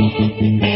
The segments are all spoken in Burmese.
Thank you.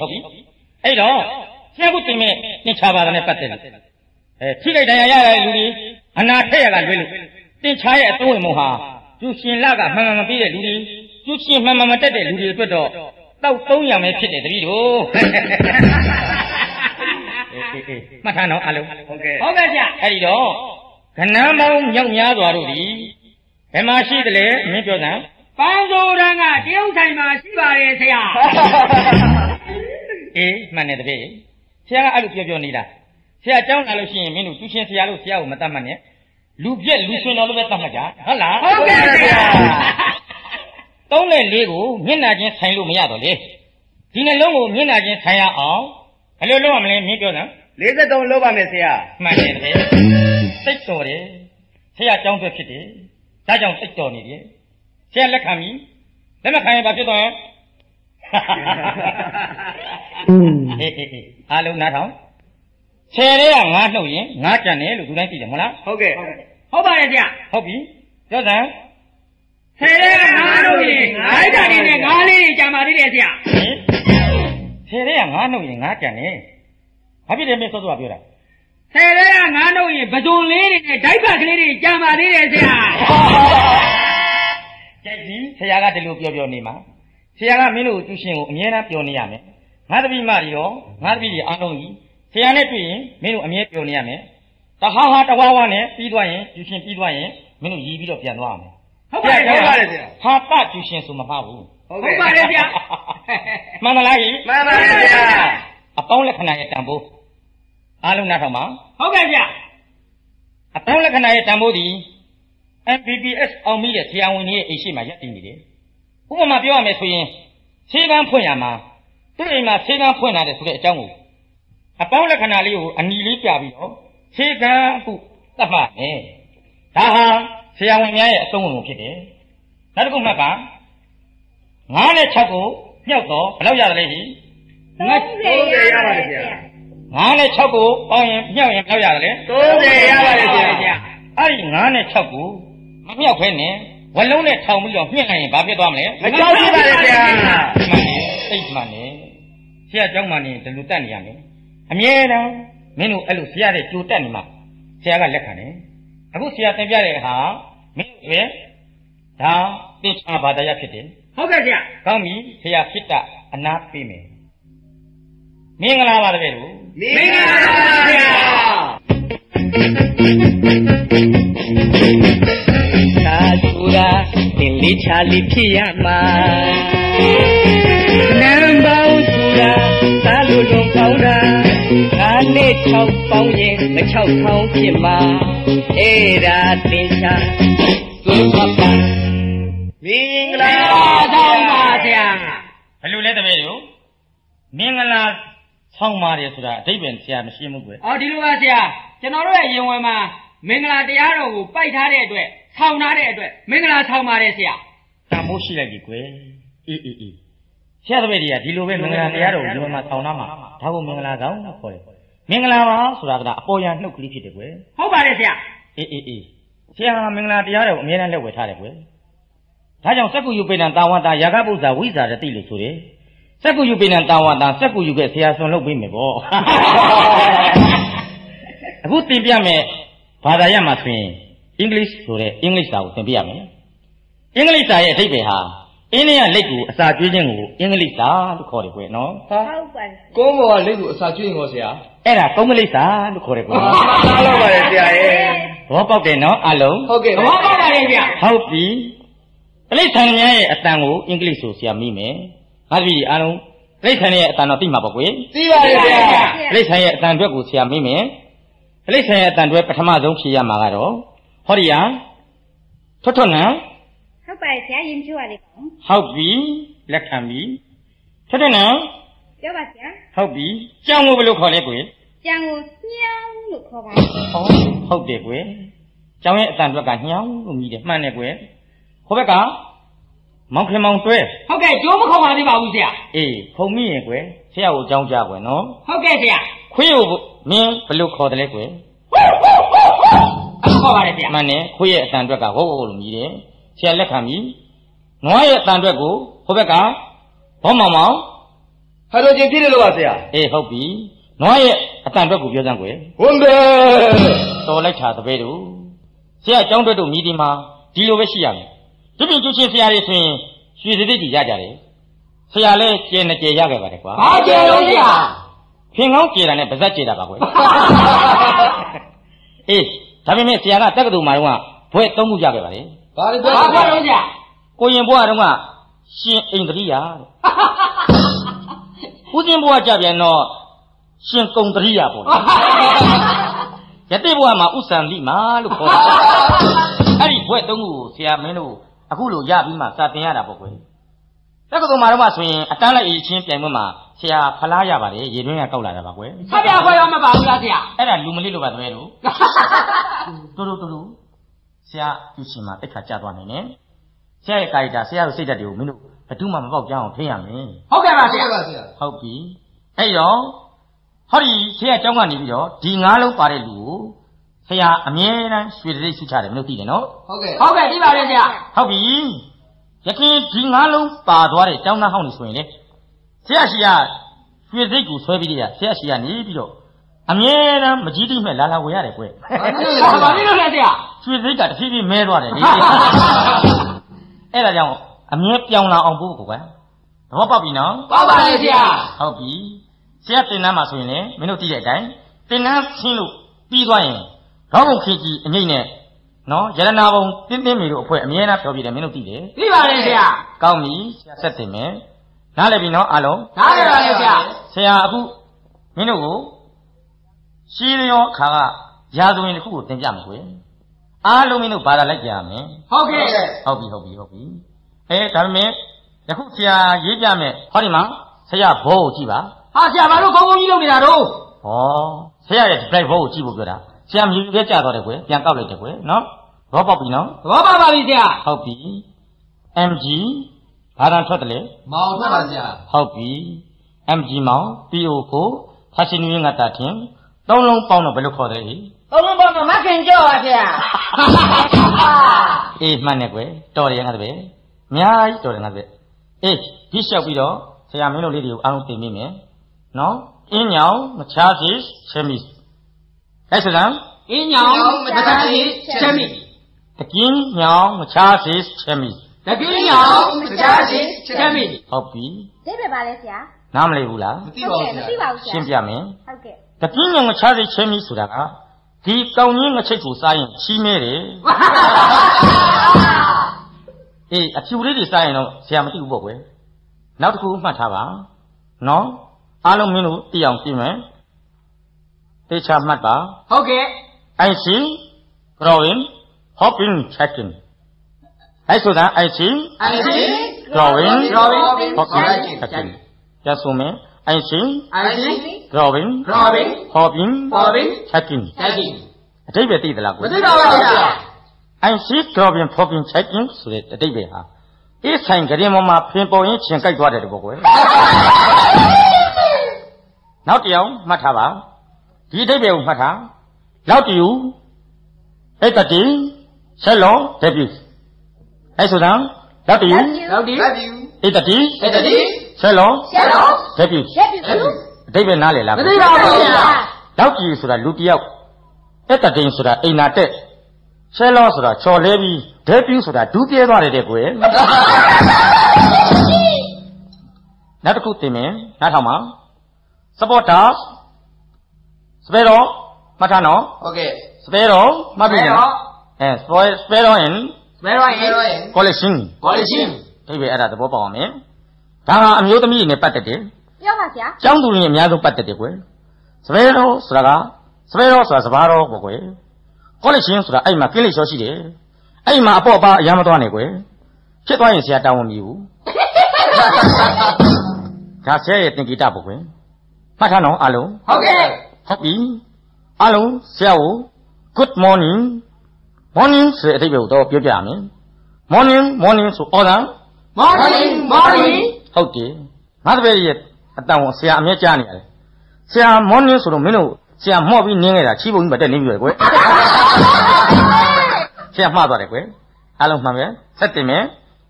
ဟုတ်ပြီအဲ့တော့ဆရာကတင်မဲ့သင်္ချာပါတာနဲ့ပတ်သက်တယ်အဲထိလိုက်တရားရတဲ့လူတွေအနာထက်ရကလွဲလို့သင်္ချာရဲ့အတန်းဝင်ပုံဟာကျူရှင်လကမှန်မှန်မပြီးတဲ့လူတွေကျူရှင်မှန်မှန်မတက်တဲ့လူတွေအတွက်တော့တောက်သုံးရမယ်ဖြစ်တယ်တပည့်တို့မှတ်ထားနော်အလုံးဟုတ်ကဲ့ဟုတ်ကဲ့ဗျအဲ့ဒီတော့ကဏ္ဍပေါင်းမြောက်များစွာတို့ဒီဘယ်မှာရှိသလဲမင်းပြောစမ်းပန်းစိုးတန်းကတရုတ်ဆိုင်မှာရှိပါတယ်ဆရာ အေးမှန်တယ်တပည့်ဆရာကအဲ့လိုပြောပြောနေတာဆရာကြောင်းလာလို့ရှိရင်မင်းတို့သူချင်းဆရာလို့ဆရာကိုမတတ်မှတ်နဲ့လူပြက်လူဆွင်တော်လို့ပဲတတ်မှတ်ကြဟုတ်လားဟုတ်ကဲ့ဆရာသုံးနဲ့လေးကိုမျက်နှာချင်းဆိုင်လို့မရတော့လေဒီနှလုံးကိုမျက်နှာချင်းဆိုင်ရအောင်ဘယ်လိုလုပ်ရမလဲမင်းပြောစမ်း53လုပ်ပါမယ်ဆရာမှန်တယ်တပည့်စိတ်တော်တယ်ဆရာကြောင်းပဲဖြစ်တယ်ဒါကြောင့်စိတ်တော်နေတယ်ဆရာလက်ခံပြီလက်မခံရင်ဘာဖြစ်သွားလဲ အေးအေးအေးအားလုံးနားထောင်ဆယ်ရဲကငါးနှုတ်ရင်ငါးကြံတယ်လို့သူတိုင်းသိတယ်မဟုတ်လားဟုတ်ကဲ့ဟုတ်ပါတယ်ဗျဟုတ်ပြီပြောစမ်းဆယ်ရဲကငါးနှုတ်ရင်ငါးကြံတယ်နဲ့ငါးလေးတွေကြံပါသေးတယ်ဗျဆယ်ရဲကငါးနှုတ်ရင်ငါးကြံတယ်ဘာဖြစ်လဲမင်းစောစောပြောတာဆယ်ရဲကငါးနှုတ်ရင်ပဇွန်လေးတွေနဲ့ဓိုက်ပတ်ကလေးတွေကြံပါသေးတယ်ဆရာကြိုက်ပြီဆရာကဒီလိုပြောပြောနေမှာ ဆရာကမင်းတို့သူရှင်ကိုအမြဲတမ်းပြောနေရမယ်ငါတပည့်မတွေရောငါတပည့်တွေအားလုံးကြီးဆရာနဲ့တွေ့ရင်မင်းတို့အမြဲပြောနေရမယ်တဟာဟာတဝါဝါနဲ့ပြီးသွားရင်သူရှင်ပြီးသွားရင်မင်းတို့ရည်ပြီးတော့ပြန်သွားရမယ်ဟုတ်ပါတယ်ဟုတ်ပါတယ်ဆရာဟာတသူရှင်ဆိုမမှားဘူးဟုတ်ပါတယ်ဆရာမှန်ပါလားကြီးမှန်ပါတယ်ဆရာအပေါင်းလက္ခဏာရဲ့တန်ဖိုးအားလုံးနားထောင်ပါဟုတ်ကဲ့ဗျအပေါင်းလက္ခဏာရဲ့တန်ဖိုးဒီ MBBS အောင်မိတဲ့ဆရာဝန်ကြီးရဲ့အိမ်ရှိမှရပ်တည်နေတယ် ဥပမာပြောရမယ်ဆိုရင်ဆေးကန်းဖွင့်ရမှာသူ့အိမ်မှာဆေးကန်းဖွင့်လာတယ်ဆိုတဲ့အကြောင်းကိုအပေါင်းလက္ခဏာလေးကိုအနီလေးပြပြီးတော့ဆေးကန်းခုသတ်မှတ်မယ်ဒါဟာဆရာဝန်များရဲ့အသုံးဝင်ဖြစ်တယ်နောက်တစ်ခုမှတ်ပါ9နဲ့6ကိုမြောက်တော့ဘယ်လောက်ရတယ်လဲကြီး30ရပါတယ်ဗျာ9နဲ့6ကိုပေါင်းရင်မြောက်ရင်ဘယ်လောက်ရတယ်လဲ30ရပါတယ်ဗျာအဲ့ဒီ9နဲ့6ကိုမမြောက်ဖဲနဲ့ ဝလုံးနဲ့ထောင်ပြီးတော့မြင့်လိုက်ရင်ဘာဖြစ်သွားမလဲမကြောက်ရပါနဲ့ဗျာမှန်တယ်သိမှန်တယ်ဆရာကြောင်းမှနေဒီလိုတက်နေရမယ်အမြဲတမ်းမင်းတို့အဲ့လိုဆရာတဲ့ကြိုတက်နေမှာဆရာကလက်ခံတယ်အခုဆရာသင်ပြတဲ့ဟာမင်းတို့ရဲ့ဒါသင်္ချာဘာတရားဖြစ်တယ်ဟုတ်ကဲ့ဆရာကောင်းပြီဆရာဖြစ်တာအနာပေးမယ်မင်္ဂလာပါတပည့်တို့မင်္ဂလာပါဆရာသာ ရာတင်လေးချာလေးဖြစ်ရမှာနံပေါင်းသူရာသာလူလုံးကောင်းတာငါနဲ့၆ပေါင်းရင်မ၆ထောင်ဖြစ်မှာအဲ့ဒါတင်ချာသူမပါမင်္ဂလာပါဗျာဘယ်လိုလဲတပည့်တို့မင်္ဂလာဆောင်းပါတယ်ဆိုတာအဓိပ္ပာယ်ဆရာမရှိဘူးကွယ်။အော်ဒီလိုပါဆရာကျွန်တော်တို့ရဲ့ရင်ဝင်မှာ မင်္ဂလာတရားတော်ကိုပိုက်ထားတဲ့အတွက်ဆောင်းထားတဲ့အတွက်မင်္ဂလာဆောင်းပါတယ်ဆရာ။တမိုးရှိလိုက်ပြီကွယ်။အေးအေးအေးဆရာတပည့်တွေကဒီလိုပဲမင်္ဂလာတရားတော်ကိုရင်ဝင်မှာဆောင်းထားမှာဒါကိုမင်္ဂလာဆောင်လို့ခေါ်တယ်။မင်္ဂလာပါဆိုတာကအပေါ်ယံနှုတ်ကလေးဖြစ်တယ်ကွယ်။ဟုတ်ပါတယ်ဆရာ။အေးအေးအေးဆရာမင်္ဂလာတရားတော်ကိုအမြဲတမ်းလက်ဝယ်ထားတယ်ကွယ်။ဒါကြောင့်စက္ကုယုပိဏံတာဝတ္တယာကပု္ပ္ပဇာဝိဇာတတိလို့ဆိုတယ်။စက်ကူယူပေးတဲ့တာဝတာစက်ကူယူခဲ့ဆရာဆွန်လုပ်ပေးမယ်ပေါ့အခုသင်ပြမယ် ဘာသာရပ်မှာဆိုရင် English ဆိုတဲ့အင်္ဂလိပ်စာကိုသင်ပြရမယ်အင်္ဂလိပ်စာရဲ့အဓိပ္ပာယ်ဟာအင်းနဲ့လက်ကိုအစာကျွေးခြင်းကိုအင်္ဂလိပ်စာလို့ခေါ်တယ်ကွယ်နော်ဟုတ်ပါတယ်ကုန်းပေါ်ကလက်ကိုအစာကျွေးရင်ဟောဆရာအဲ့ဒါကုန်းကလေးစာလို့ခေါ်တယ်ကွယ်နော်အားလောက်ပါတယ်ဆရာရဲ့သဘောပေါက်တယ်နော်အလုံးဟုတ်ကဲ့သဘောပေါက်ပါတယ်ဗျာဟုတ်ပြီတိရစ္ဆာန်များရဲ့အတန်ကိုအင်္ဂလိပ်ဆိုဆရာမိမယ်ငါပြီအားလုံးတိရစ္ဆာန်ရဲ့အတန်တော့သိမှာပေါ့ကွယ်သိပါတယ်ဆရာတိရစ္ဆာန်ရဲ့အတန်အတွက်ကိုဆရာမိမယ် တိရစ္ဆာန်ရဲ့အတန်အတွက်ပထမဆုံးဖြေရမှာကတော့ဟောဒီယာထွတ်ထွတ်နံဟုတ်ပါတယ်ဆရာရင်ချိုးရလေးပေါ့ဟုတ်ပြီလက်ခံပြီထွတ်ထွတ်နံပြောပါဆရာဟုတ်ပြီကြောင်ကိုဘယ်လိုခေါ်လဲကွယ်ကြံကိုညောင်းလို့ခေါ်ပါတယ်ဟောဟုတ်တယ်ကွယ်ကြောင်ရဲ့အတန်အတွက်ကညောင်းလို့မြည်တယ်မှန်တယ်ကွယ်ဟိုဘက်ကမောင်ခင်မောင်တွဲဟုတ်ကဲ့ကြိုးမခေါ်ပါသေးပါဘူးဆရာအေးဖုံမိရင်ကွယ်ဆရာကိုအကြောင်းကြားကွယ်နော်ဟုတ်ကဲ့ဆရာ ခွေးကိုမင်းဘယ်လိုခေါ်တယ်လဲကွယ်အခုခေါ်ပါတယ်ဆရာမှန်တယ်ခွေးရဲ့အတန်အတွက်ကဝုတ်ဝုတ်လို့မြည်တယ်ဆရာလက်ခံပြီနွားရဲ့အတန်အတွက်ကိုဟိုဘက်ကဘောမောင်မောင်ဟိုဒရိုဂျင်ဖြစ်တယ်လို့ပါဆရာအေးဟုတ်ပြီနွားရဲ့အတန်အတွက်ကိုပြောစမ်းကွယ်ဝန်ပဲတော်လိုက်တာတပည့်တို့ဆရာအကြောင်းအတွက်တို့မြည်ဒီမှာဒီလိုပဲရှိရမယ်ဒီပြင်ကျူချင်းဆရာတွေဆိုရင်ရွှေစတိတိရကြတယ်ဆရာလည်းကျယ်နေကျယ်ရခဲ့ပါတယ်ကွာဘာကျေလုံးဆရာ ဖင်ကောင်းကျယ်တာနဲ့ပါဇက်ကျယ်တာပါကွယ်အေးဒါပေမဲ့ဆရာကတက္ကသိုလ်မှာတော့ဘွဲ့သုံးခုရခဲ့ပါတယ်ဘာလဲဘာပြောလုံးဆရာကိုရင်ဘွားတုန်းကရှင်အိန္ဒြိယတဲ့ဦးတင်ဘွားကြပြန်တော့ရှင်ကုံတရိယပေါ့ယတိဘွားမှာဥစ္ဆံလိမာလို့ခေါ်တယ်အဲ့ဒီဘွဲ့သုံးခုကိုဆရာမင်းတို့အခုလိုရပြီးမှစာသင်ရတာပေါ့ကွယ် တက္ကသိုလ်မှာတော့ဆိုရင်အတန်းလိုက်အချင်းပြိုင်ပွဲမှာဆရာဖလားရပါတယ်ရေတွင်းကကောက်လာတာပါကွယ်ဆက်ပြခွဲရောမပါဘူးလားဆရာအဲ့ဒါလူမလေးလို့ပါတပည့်တို့တူတူတူတူဆရာပြုရှင်မှာတိတ်ခါကြသွားနိုင်တယ်ဆရာရဲ့ကာယတာဆရာရဲ့စိတ်ဓာတ်တွေကိုမင်းတို့ဘယ်သူမှမပေါက်ကြအောင်ထိရမယ်ဟုတ်ကဲ့ပါဆဆရာရာပါဆရာဟုတ်ပြီအဲ့တော့ဟောဒီဆရာအကြောင်းကနေပြီးတော့ဒီငါးလုံးပါတဲ့လူကိုဆရာအမြဲတမ်းရွှေတိတ်ဆုချတယ်မင်းတို့သိတယ်နော်ဟုတ်ကဲ့ဟုတ်ကဲ့သိပါတယ်ဆရာဟုတ်ပြီ ယခင်ဒီငါးလုံးပါသွားတဲ့ကျောင်းသားဟောင်းနေဆိုရင်လေဆရာရှိကရွှေတိတ်ကိုဆွဲပြီးတည်းကဆရာရှိကနေပြီးတော့အမြဲတမ်းမကြီးတိမဲ့လာလာဝယ်ရတယ်ကွဘာဖြစ်လို့လဲဆရာရွှေစိတ်ကတဖြည်းဖြည်းမဲသွားတယ်လေအဲ့ဒါကြောင့်အမြဲပြောင်းလာအောင်ပို့ကိုကွာသဘောပေါက်ပြီနော်ပါပါတယ်ဆရာဟုတ်ပြီဆရာတင်တန်းမှာဆိုရင်လေမင်းတို့သိတဲ့အတိုင်းတင်တန်းဆင်းလို့ပြီးသွားရင်ခေါင်းကုန်ခေကြီးအငိမ့်နဲ့ နော်ရတနာဘုံတင်းတင်းမီတို့အဖွဲ့အမြဲတမ်းပြောပြတယ်မင်းတို့သိတယ်သိပါတယ်ဆရာကောင်းပြီဆရာဆက်တင်မယ်နားလည်ပြီနော်အားလုံးနားလည်ပါလေဆရာဆရာအခုမင်းတို့ကိုရှင်းရောအခါကရာဇဝင်တစ်ခုကိုသင်ပြမယ်ကွယ်အားလုံးမင်းတို့ဘာသာလိုက်ကြရမယ်ဟုတ်ကဲ့ဟုတ်ပြီဟုတ်ပြီဟုတ်ပြီအဲဒါပေမဲ့ယခုဆရာရေးပြမယ်ဟောဒီမှာဆရာဘောကိုကြည့်ပါဟာဆရာဘာလို့ကောင်းကောင်းကြီးလုပ်နေတာတော့ဟောဆရာရဲ့ display ဘောကိုကြည့်ဖို့ပြောတာ ဆရာမြည်ပြကြတော့တယ်ကွယ်ပြန်ကောက်လိုက်တယ်ကွယ်နော်ဘောပေါက်ပြီနော်သဘောပါပါပြီဆရာဟုတ်ပြီ MG ဘာသာထွက်တယ်လေမောင်ထွက်ပါဆရာဟုတ်ပြီ MG မောင် PO ကိုဖာရှင်နွေးငါတာတင်သုံးလုံးပေါင်းတော့ဘယ်လိုခေါ်တယ်လေဟုတ်လို့ပေါ့မခင်ကြောက်ပါဗျာအေးမှန်တယ်ကွယ်တော်တယ်ငါတပည့်အများကြီးတော်တယ်ငါတပည့်အေးဒီလျှောက်ပြီးတော့ဆရာမင်းတို့လေးတွေကိုအားလုံးတင်မိမယ်နော်အင်းညောင်မချားစီချမီ အဲ့ဆိုတော့အင်းညောင်မတန်းစီချက်မိတကင်းညောင်မချားစီချမီတကင်းညောင်မတန်းစီချက်မိဟုတ်ပြီဒိဗေပါလေဆရာနားမလည်ဘူးလားမသိပါဘူးဆမရာသိပါဘူးဆရာရှင်းပြမယ်ဟုတ်ကဲ့တကင်းညောင်မချားစီချမီဆိုတာကဒီကောင်းကြီးငချိတ်ကိုစားရင်ချီးမဲတယ်အေးအဖြူလေးတွေစားရင်တော့ဆရာမသိဘူးပေါ့ကွယ်နောက်တစ်ခုမှတ်ထားပါနော်အားလုံးမင်းတို့သိအောင်ပြင်မယ် တေချာမှတ်ပါဟုတ်ကဲ့ I see growing hopping checking အဲ့ဆိုတာ I see အိုင်စီ growing Growing hopping checking checking ကျဆိုမယ် I see အိုင်စီ growing Growing hopping Hopping checking ချက်မိအတိတ်ပဲသိသလားမကိုသိပါဘူးဆရာ I see growing hopping checking ဆိုတဲ့အတိတ်ပဲဟာအေးဆိုင်ကရင်ပေါ်မှာဖင်ပေါ်ရင်ချင်ကြိုက်သွားတယ်တဘောကွယ်နောက်တစ်ယောက်မှတ်ထားပါ ဒီအတိတ်ပဲကိုမှတ်ထားလောက်တူအဲ့တတိဆက်လုံး debut အဲ့ဆိုတာလောက်တူလောက်ဒီ Love you အဲ့တတိအဲ့တတိဆက်လုံးဆက်တော့ debut ရက်ပြီသူအတိတ်ပဲနားလေလားမသိပါဘူးဆရာလောက်တူဆိုတာလူတစ်ယောက်အဲ့တတိန်ဆိုတာအိမ်နာတက်ဆဲလောဆိုတာချော်လဲပြီးဒဲပြူးဆိုတာဒူးပြဲသွားတယ်တဲ့ကွယ်နောက်တစ်ခုသင်မယ်နားထောင်ပါစပေါ်တာ စပယ်တော့မှတ်ထားနော်ဟုတ်ကဲ့စပယ်တော့မှတ်ပြီနော်အဲစပယ်စပယ်တော့ရင်ဘယ်တော့ရင်ပြောရင် collection ကော်လီရှင်ဒီပဲအဲ့ဒါသဘောပေါက်အောင်မယ်ဒါကအမျိုးသမီးတွေနဲ့ပတ်သက်တယ်ပြောပါဆရာကျောင်းသူတွေနဲ့အများဆုံးပတ်သက်တယ်ကွယ်စပယ်တော့ဆိုတာကစပယ်တော့ဆိုတာစဘာတော့ပေါ့ကွယ် collection ဆိုတာအဲ့မှာကင်းလိချောရှိတယ်အဲ့မှာအပေါ့အပါအရမ်းမသွားနဲ့ကွယ်ဖြစ်သွားရင်ဆရာတောင်းမမြည်ဘူးဒါဆရာရဲ့သင်္ကေတပေါ့ကွယ်မှတ်ထားနော်အားလုံးဟုတ်ကဲ့ ဟုတ်ပြီအားလုံးဆရာကို good morning morning ဆိုတဲ့အဓိပ္ပာယ်ကိုတော့ပြောပြရမယ် morning morning ဆို order morning morning ဟုတ်တယ်ငါတပည့်ရဲ့အတန်ကိုဆရာအမြဲကြားနေရတယ်ဆရာ morning ဆိုတော့မင်းတို့ဆရာမော့ပြီးနင်းခဲ့တာချီးပုံကြီးမတက်နေပြီပဲကွယ်ဆရာမှားသွားတယ်ကွယ်အားလုံးမှန်ပဲဆက်တင်မယ်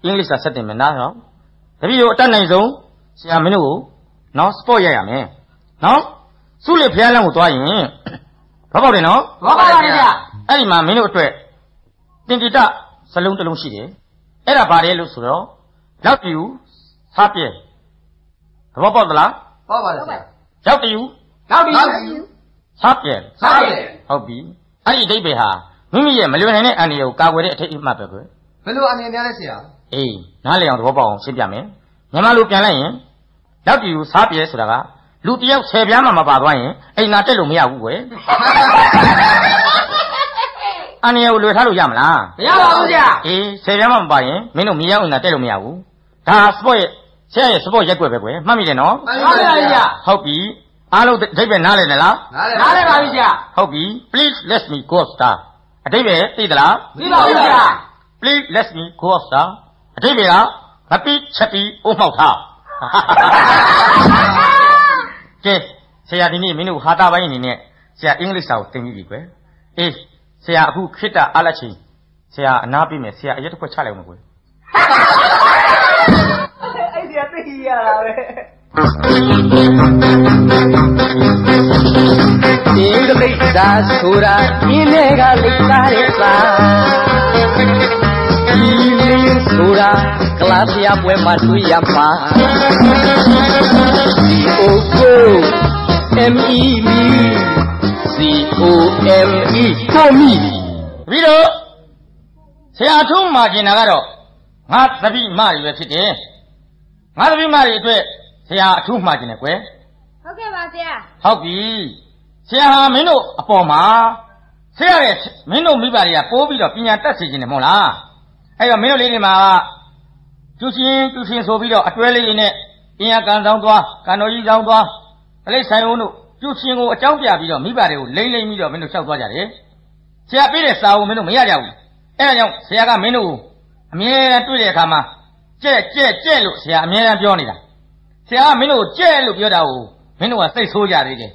အင်္ဂလိပ်စာဆက်တင်မယ်နားတော့တပည့်တို့အတတ်နိုင်ဆုံးဆရာမင်းတို့ကိုနော် sport ရရမယ်နော် စုလေဖျားလမ်းကိုသွားရင်ဘာပေါက်တယ်နော်ဘောပါပါဗျာအဲ့ဒီမှာမင်းတို့အတွက်တင်တိတစလုံးတစ်လုံးရှိတယ်အဲ့ဒါဘာလဲလို့ဆိုတော့ရောက်တူစားပြဲသဘောပေါက်သလားဟုတ်ပါလားဆရာရောက်တူနောက်ပြီးနောက်ပြီစားပြဲစားတယ်ဟုတ်ပြီအဲ့ဒီအဓိပ္ပာယ်ဟာမိမိရဲ့မလွယ်နိုင်တဲ့အန္တရာယ်ကိုကာကွယ်တဲ့အထိတ်အမှတ်ပဲကွယ်ဘယ်လိုအနေနဲ့လဲဆရာအေးနားလည်အောင်သဘောပေါက်အောင်ရှင်းပြမယ်မြန်မာလိုပြန်လိုက်ရင်ရောက်တူစားပြဲဆိုတာက လူတစ်ယောက်10ပြားမှမပါသွားရင်အိမ်နာတက်လို့မရဘူးကွယ်အန္တရာယ်ကိုလွယ်ထားလို့ရမလားမရပါဘူးဗျာအေးဆယ်ပြားမှမပါရင်မင်းတို့မြေရောက်နေတာတက်လို့မရဘူးဒါစပေါ့ရဲ့ဆရာရဲ့စပေါ့ရက်ွက်ပဲကွယ်မှတ်မိတယ်နော်မှန်ဟုတ်ပါဗျာဟုတ်ပြီအားလုံးအဓိပ္ပာယ်နားလည်တယ်လားနားလည်နားလဲပါပြီဗျာဟုတ်ပြီ please let me go star အဓိပ္ပာယ်သိသလားသိပါဘူးဗျာ please let me go star အဓိပ္ပာယ်ကမပိချက်ပြီးအိုးမှောက်ထား ကဲဆရာဒီနေ့မင်းတို့ဟာတာပိုင်းအနေနဲ့ဆရာအင်္ဂလိပ်စာကိုသင်ပြီးပြီကွယ်အေးဆရာအခုခိတ္တအားလက်ချင်းဆရာအနားပေးမယ်ဆရာအရက်တစ်ခွက်ချလိုက်အောင်ကွယ်အဲ့ဒီအသိရတာပဲဒီလိတ်သာဆိုတာဒီနေ့ကလိတ်သားရဲ့စာဒီလေး ဆိုတာကလာပြပွဲမှာတွေ့ရမှာဒီအိုကို M E M C O M E ကိုမီပြီးတော့ဆရာထုံးမှာကျင်တာကတော့ငါသတိမတွေပဲဖြစ်တယ်ငါသတိမတွေအတွက်ဆရာအထူးမှာကျင်တယ်ကွယ်ဟုတ်ကဲ့ပါဆရာဟုတ်ပြီဆရာဟာမင်းတို့အပေါ်မှာဆရာရဲ့မင်းတို့မိဘတွေကပိုးပြီးတော့ပညာတတ်စေခြင်းတယ်မဟုတ်လား အဲ့တော့မင်းတို့လေးတွေမှာကျူရှင်ကျူရှင်ဆိုပြီးတော့အတွဲလေးတွေနဲ့ပညာကံဆောင်သွားကံတော်ကြီးဆောင်သွားအလိဆိုင်ဦးတို့ကျူရှင်ကိုအကြောင်းပြပြီးတော့မိဘတွေကိုလိမ့်လိမ့်ပြီးတော့မင်းတို့လျှောက်သွားကြတယ်ဆရာပေးတဲ့စာကိုမင်းတို့မရကြဘူးအဲ့ဒါကြောင့်ဆရာကမင်းတို့ကိုအမြဲတမ်းတွေ့တဲ့အခါမှာကြဲ့ကြဲ့ကြဲ့လို့ဆရာအမြဲတမ်းပြောနေတာဆရာကမင်းတို့ကိုကြဲ့လို့ပြောတာကိုမင်းတို့ကစိတ်ဆိုးကြသေးတယ်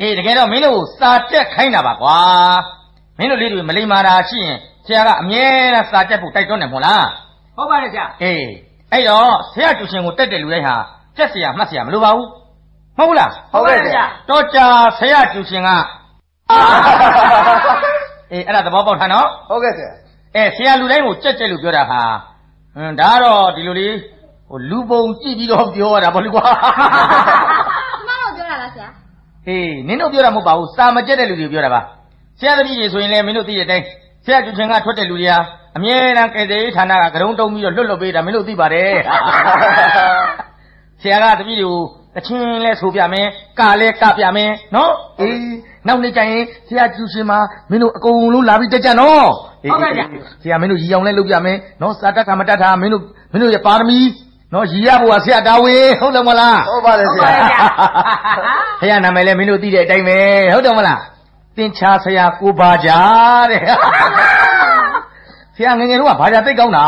အေးတကယ်တော့မင်းတို့စာတက်ခိုင်းတာပါကွာ မင်းတို့လေးတွေမလိမ္မာတာရှိရင်ဆရာကအမြဲတမ်းစာတက်ဖို့တိုက်တွန်းတယ်မဟုတ်လားဟုတ်ပါတယ်ဗျာအေးအဲ့တော့ဆရာကျူရှင်ကိုတက်တဲ့လူတိုင်းဟာကြက်ဆရာမှတ်ဆရာမလိုပါဘူးမဟုတ်ဘူးလားဟုတ်ကဲ့ဆရာတော့ကြာဆရာကျူရှင်ကအေးအဲ့ဒါသဘောပေါက်ထားနော်ဟုတ်ကဲ့ဆရာအဲဆရာလူတိုင်းကိုကြက်ကြက်လို့ပြောတာဟာဟွန်းဒါကတော့ဒီလိုလေးဟိုလူပုံကြည့်ပြီးတော့ပြောရတာပေါ့လေကွာကျမတို့ပြောတာလားဆရာဟေးနင်တို့ပြောတာမဟုတ်ပါဘူးစာမကျက်တဲ့လူတွေပြောတာပါ ဆရာသမီးကြီးဆိုရင်လည်းမင်းတို့သိတဲ့အတိုင်းဆရာကျူချင်ကထွက်တဲ့လူတွေဟာအမြဲတမ်းကယ်ဆယ်ရေးဌာနကကရုံးတုံးပြီးတော့လွတ်လွတ်ပေးတာမင်းတို့သိပါတယ်ဆရာကသမီးတွေကိုတချင်းလဲဆိုပြမယ်ကာလဲကပြမယ်နော်အေးနောက်နေ့ကျရင်ဆရာကျူရှင်မှာမင်းတို့အကုန်လုံးလာပြီးတက်ကြနော်အေးဆရာမင်းတို့ရီအောင်လဲလုပ်ပြမယ်နော်စာတတ်တာမတတ်တာမင်းတို့မင်းတို့ရဲ့ပါရမီနော်ရီရဖို့ကဆရာတာဝန်ဟုတ်တယ်မလားဟုတ်ပါတယ်ဆရာဖခင်နာမည်လည်းမင်းတို့သိတဲ့အတိုင်းပဲဟုတ်တယ်မလား သင်္ချာဆရာကိုပါကြတဲ့ဆရာငယ်ငယ်တော့ကဘာကြသိကောင်းတာ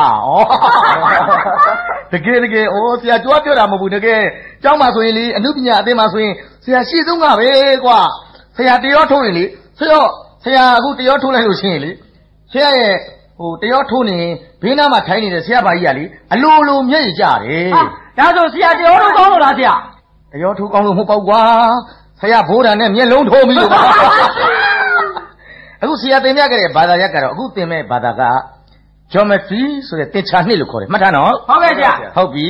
ဩတကယ်တကယ်ဩဆရာကြွားပြောတာမဟုတ်ဘူးတကယ်ကျောင်းမှာဆိုရင်လေအနုပညာအသင်းမှာဆိုရင်ဆရာရှေ့ဆုံးကပဲကွာဆရာတရောထိုးရင်လေဆရာဆရာအခုတရောထိုးလိုက်လို့ရှိရင်လေဆရာရဲ့ဟိုတရောထိုးနေဘေးနားမှာထိုင်နေတဲ့ဆရာဘာကြီးကလေအလိုလိုမျက်ရည်ကြတယ်ဟာဒါဆိုဆရာတရားတော်ကောင်းလို့လားဆရာတရောထိုးကောင်းလို့မဟုတ်ပေါ့ကွာ ဆဆရာဘိုးတန်နဲ့မျက်လုံးထိုးပြီးလို့ပါအခုဆရာသင်ပြခဲ့တဲ့ဘာသာရပ်ကတော့အခုသင်မဲ့ဘာသာက geometry ဆိုတဲ့တင်ချာနှစ်လို့ခေါ်တယ်မှတ်ထားနော်ဟုတ်ကဲ့ဆရာဟုတ်ပြီ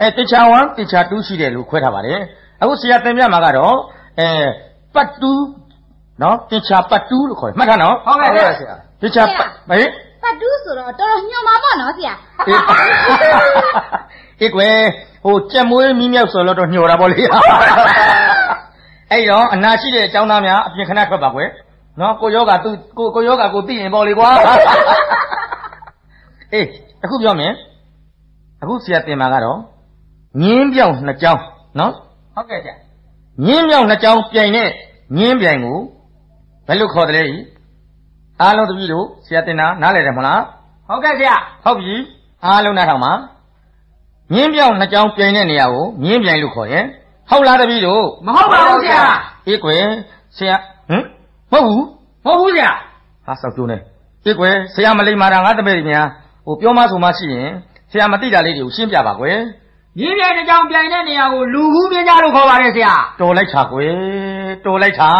အဲတင်ချာ1တင်ချာ2ရှိတယ်လို့ခွဲထားပါတယ်အခုဆရာသင်ပြမှာကတော့အဲပတ်2နော်တင်ချာပတ်2လို့ခေါ်တယ်မှတ်ထားနော်ဟုတ်ကဲ့ဆရာဆရာတင်ချာပတ်ဟေးပတ်တူးဆိုတော့တော်တော်ညှော်မှာပေါ့နော်ဆရာအေးအေးကွယ်ဟိုကြက်မွေးမီးမြောက်ဆိုလို့တော့ညှော်တာပေါ့လေ အဲ့တော့အနာရှိတဲ့အကြောင်းသားများအပြင်ခဏထွက်ပါကွယ်နော်ကိုယောဂသူကိုကိုယောဂကိုသိရင်ပေါ့လေကွာအေးအခုပြောမယ်အခုဆရာတင်มาကတော့ငင်းပြောင်နှစ်ကြောင်းနော်ဟုတ်ကဲ့ဆရာငင်းပြောင်နှစ်ကြောင်းပြိုင်တဲ့ငင်းပြိုင်ကိုဘယ်လိုခေါ်တယ်လဲဤအားလုံးတပည့်တို့ဆရာတင်တာနားလည်တယ်မလားဟုတ်ကဲ့ဆရာဟုတ်ပြီအားလုံးနားထောင်ပါမြင်းပြောင်နှစ်ကြောင်းပြိုင်တဲ့နေရာကိုမြင်းပြိုင်လို့ခေါ်တယ် ဟုတ်လားတပည့်တို့မဟုတ်ပါဘူးဆရာအေးကွယ်ဆရာဟမ်မဟုတ်ဘူးမဟုတ်ဘူးဆရာဟာစောက်ကျိုးနေအေးကွယ်ဆရာမလိမ္မာတာငါတပည့်တွေများဟိုပြောမဆိုမှရှိရင်ဆရာမသိတာလေးတွေကိုရှင်းပြပါကွယ်မြင်းပြိုင်တစ်ကြောင်ပြိုင်တဲ့နေရာကိုလူကူးပြင်းကြလို့ခေါ်ပါတယ်ဆရာတော်လိုက်တာကွယ်တော်လိုက်တာ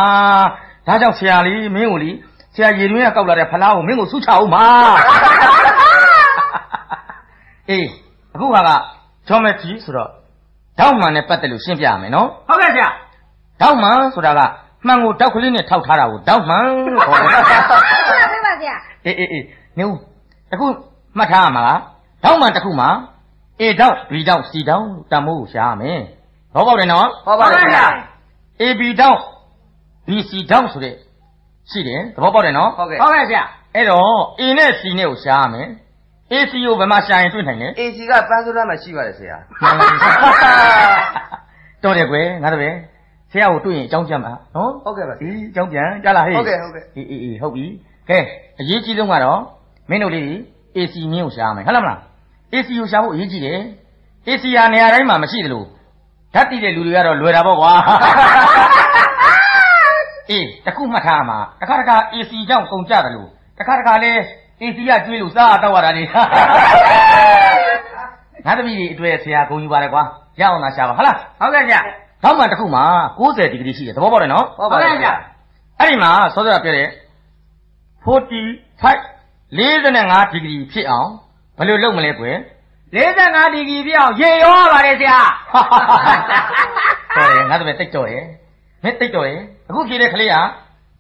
ဒါကြောင့်ဆရာလေးမင်းကိုလीဆရာရေတွင်းကကောက်လာတဲ့ဖလားကိုမင်းကိုဆုချအောင်ပါအေးအခုဟာက geometry ဆိုတော့ ဓာတ်မှန်နဲ့ပတ်သက်လို့ရှင်းပြရမယ်နော်ဟုတ်ကဲ့ဆရာဓာတ်မှန်ဆိုတာကမှန်ကိုဓာတ်ကလေးနဲ့ထောက်ထားတာကိုဓာတ်မှန်လို့ခေါ်တယ်ဟုတ်ပါဆရာအေးအေးအေးနေဦးအခုမှတ်ထားရမှာကဓာတ်မှန်တစ်ခုမှာ A ဓာတ် B ဓာတ် C ဓာတ်တန်မိုးကိုရှားရမယ်ဘောပေါက်တယ်နော်ဟုတ်ပါရဲ့ဆရာ AB ဓာတ် BC ဓာတ်ဆိုတဲ့ရှိတယ်သဘောပေါက်တယ်နော်ဟုတ်ကဲ့ဟုတ်ကဲ့ဆရာအဲ့တော့ A နဲ့ C နဲ့ကိုရှားရမယ် AC ကိုဘယ်မှာရှာရင်တွေ့နိုင်လဲ AC ကပန်းစိုးတန်းမှာရှိပါတယ်ဆရာတော်တယ်ကွယ်ငါတို့ပဲဆရာကိုတွေ့ရင်အကြောင်းပြန်ပါနော်ဟုတ်ကဲ့ပါဆဒီရာအကြောင်းပြန်ကြားလားဟေးဟုတ်ကဲ့ဟုတ်ကဲ့အေးအေးအေးဟုတ်ပြီကဲအရေးကြီးဆုံးကတော့မင်းတို့လေး AC မြင်းကိုရှားမယ်ဟုတ်လားမလား AC ကိုရှားဖို့အရေးကြီးတယ် AC ဟာနေရာတိုင်းမှာမရှိသလိုဓာတ်တည်တဲ့လူတွေကတော့လွယ်တာပေါ့ကွာအေးတခုမှတ်ထားရမှာတစ်ခါတခါ AC ကြောင့်ကုန်ကြတယ်လို့တစ်ခါတခါလဲ AC ကကျွေးလို့စားတော့ရတာနေငါသမီးတွေအတွေ့ဆရာဂုံယူပါတယ်ကွာရအောင်သာရှာပါဟုတ်လားဟုတ်ကဲ့ဆရာနောက်မှတစ်ခုမှာ90ဒီဂရီရှိတယ်သဘောပေါက်တယ်နော်ဟုတ်ပါရဲ့ဆရာအဲ့ဒီမှာစောစောကပြောတဲ့45 45ဒီဂရီဖြစ်အောင်ဘယ်လိုလုပ်မလဲကွယ်45ဒီဂရီပြည့်အောင်ရေရောရပါတယ်ဆရာတော်တယ်ငါတို့ပဲတိတ်တော်တယ်မင်းတိတ်တော်တယ်အခုကြည့်တဲ့ကလေးက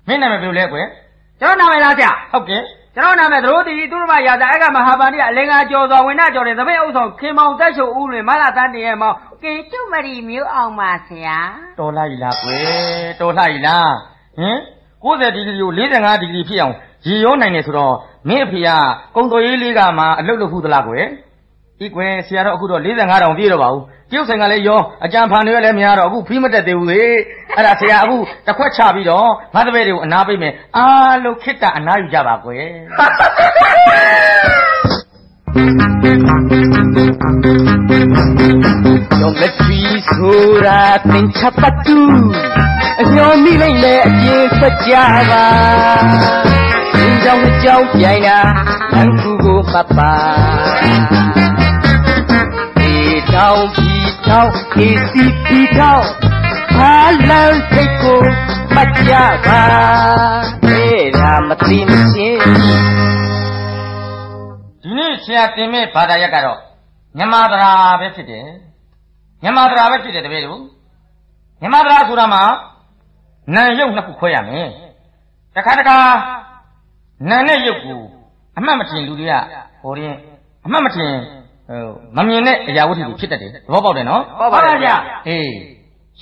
မင်းနာမည်ဘယ်လိုလဲကွယ်ကျွန်တော်နာမည်လားဆရာဟုတ်ကဲ့ ကျွန်တော်နာမည်သရိုးတီသူရမရာဇာအကမဟာပါဏိအလင်္ကာကျော်စွာဝင်နာကျော်တဲ့သပိတ်အုပ်ဆောင်ခင်မောင်တက်ချုံဦးလွင်မလာတန်းတရဲ့မောင်ကေတုမရီမျိုးအောင်ပါဆရာတော်လိုက်လားကွယ်တော်လိုက်လားဟင်90ဒီဂရီကို45ဒီဂရီဖြစ်အောင်ရေရောနိုင်တယ်ဆိုတော့မင်းအဖေကကုံတော်ရေးလေးကမှအလုတ်လုပ်ခုသလားကွယ် ဤကွယ်ဆရာတော့အခုတော့45တောင်ပြည့်တော့ပါဘူးကျုပ်ဆိုင်ကလည်းရောအကြံဖန်တွေလည်းမရတော့အခုဖီးမတက်သေးဘူးလေအဲ့ဒါဆရာအခုတစ်ခွက်ချပြီးတော့ငါတပည့်တွေကိုအနာပေးမယ်အားလုံးခိတ္တအနာယူကြပါကွယ်ကျော်မထီဆိုတာသင်္ချပတ်တူအညော်မိလိုက်လေအပြင်ဆက်ကြပါသင်ကြောင့်အကြောင်းပြိုင်တာလမ်းကူကိုမှတ်ပါဒီ တောင်ပြီးတောင် ACP တောင်ဟာလန်စိတ်ကိုမှတ်ကြပါအဲ့ဒါမသိမချင်းဒီနေ့ဆရာတင်မဲ့ဘာသာရပ်ကတော့မြန်မာသရာပဲဖြစ်တယ်မြန်မာသရာပဲဖြစ်တယ်တပည့်တို့မြန်မာသရာဆိုတာမှာနာရုပ်နှစ်ခုခွဲရမယ်တခါတခါနာနဲ့ရုပ်ကိုအမှတ်မထင်လူတွေကဟိုရင်အမှတ်မထင်ဟို မမြင်တဲ့အရာဝတ္ထုတွေဖြစ်တတ်တယ်သဘောပေါက်တယ်နော် ဟုတ်ပါရဲ့ဆရာ အေး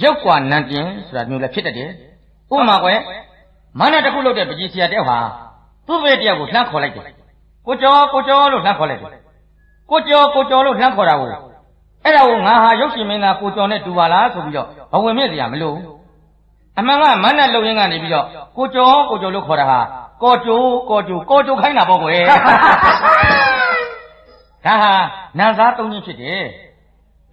ရုပ်กว่าနံပြင်ဆိုတာမျိုးလည်းဖြစ်တတ်တယ်ဥပမာကွယ်မန်းနဲ့တစ်ခုလုပ်တဲ့ပကြီးဆရာတယောက်ဟာသူ့ဘဲတယောက်ကိုလှမ်းခေါ်လိုက်တယ်ကိုကျော်ကိုကျော်လို့လှမ်းခေါ်လိုက်တယ်ကိုကျော်ကိုကျော်လို့လှမ်းခေါ်တာကိုအဲ့ဒါကိုငါဟာရုပ်ရှင်မင်းသားကိုကျော်နဲ့တူပါလားဆိုပြီးတော့ဘဝင်မြင့်စရာမလိုဘူးအမှန်ကမန်းနဲ့လုံရင်းကနေပြီးတော့ကိုကျော်ကိုကျော်လို့ခေါ်တာဟာကောကျိုးကောကျိုးကောကျိုးခိုင်းတာပေါ့ကွယ် ဒါဟာနန်စားသုံးခြင်းဖြစ်တယ်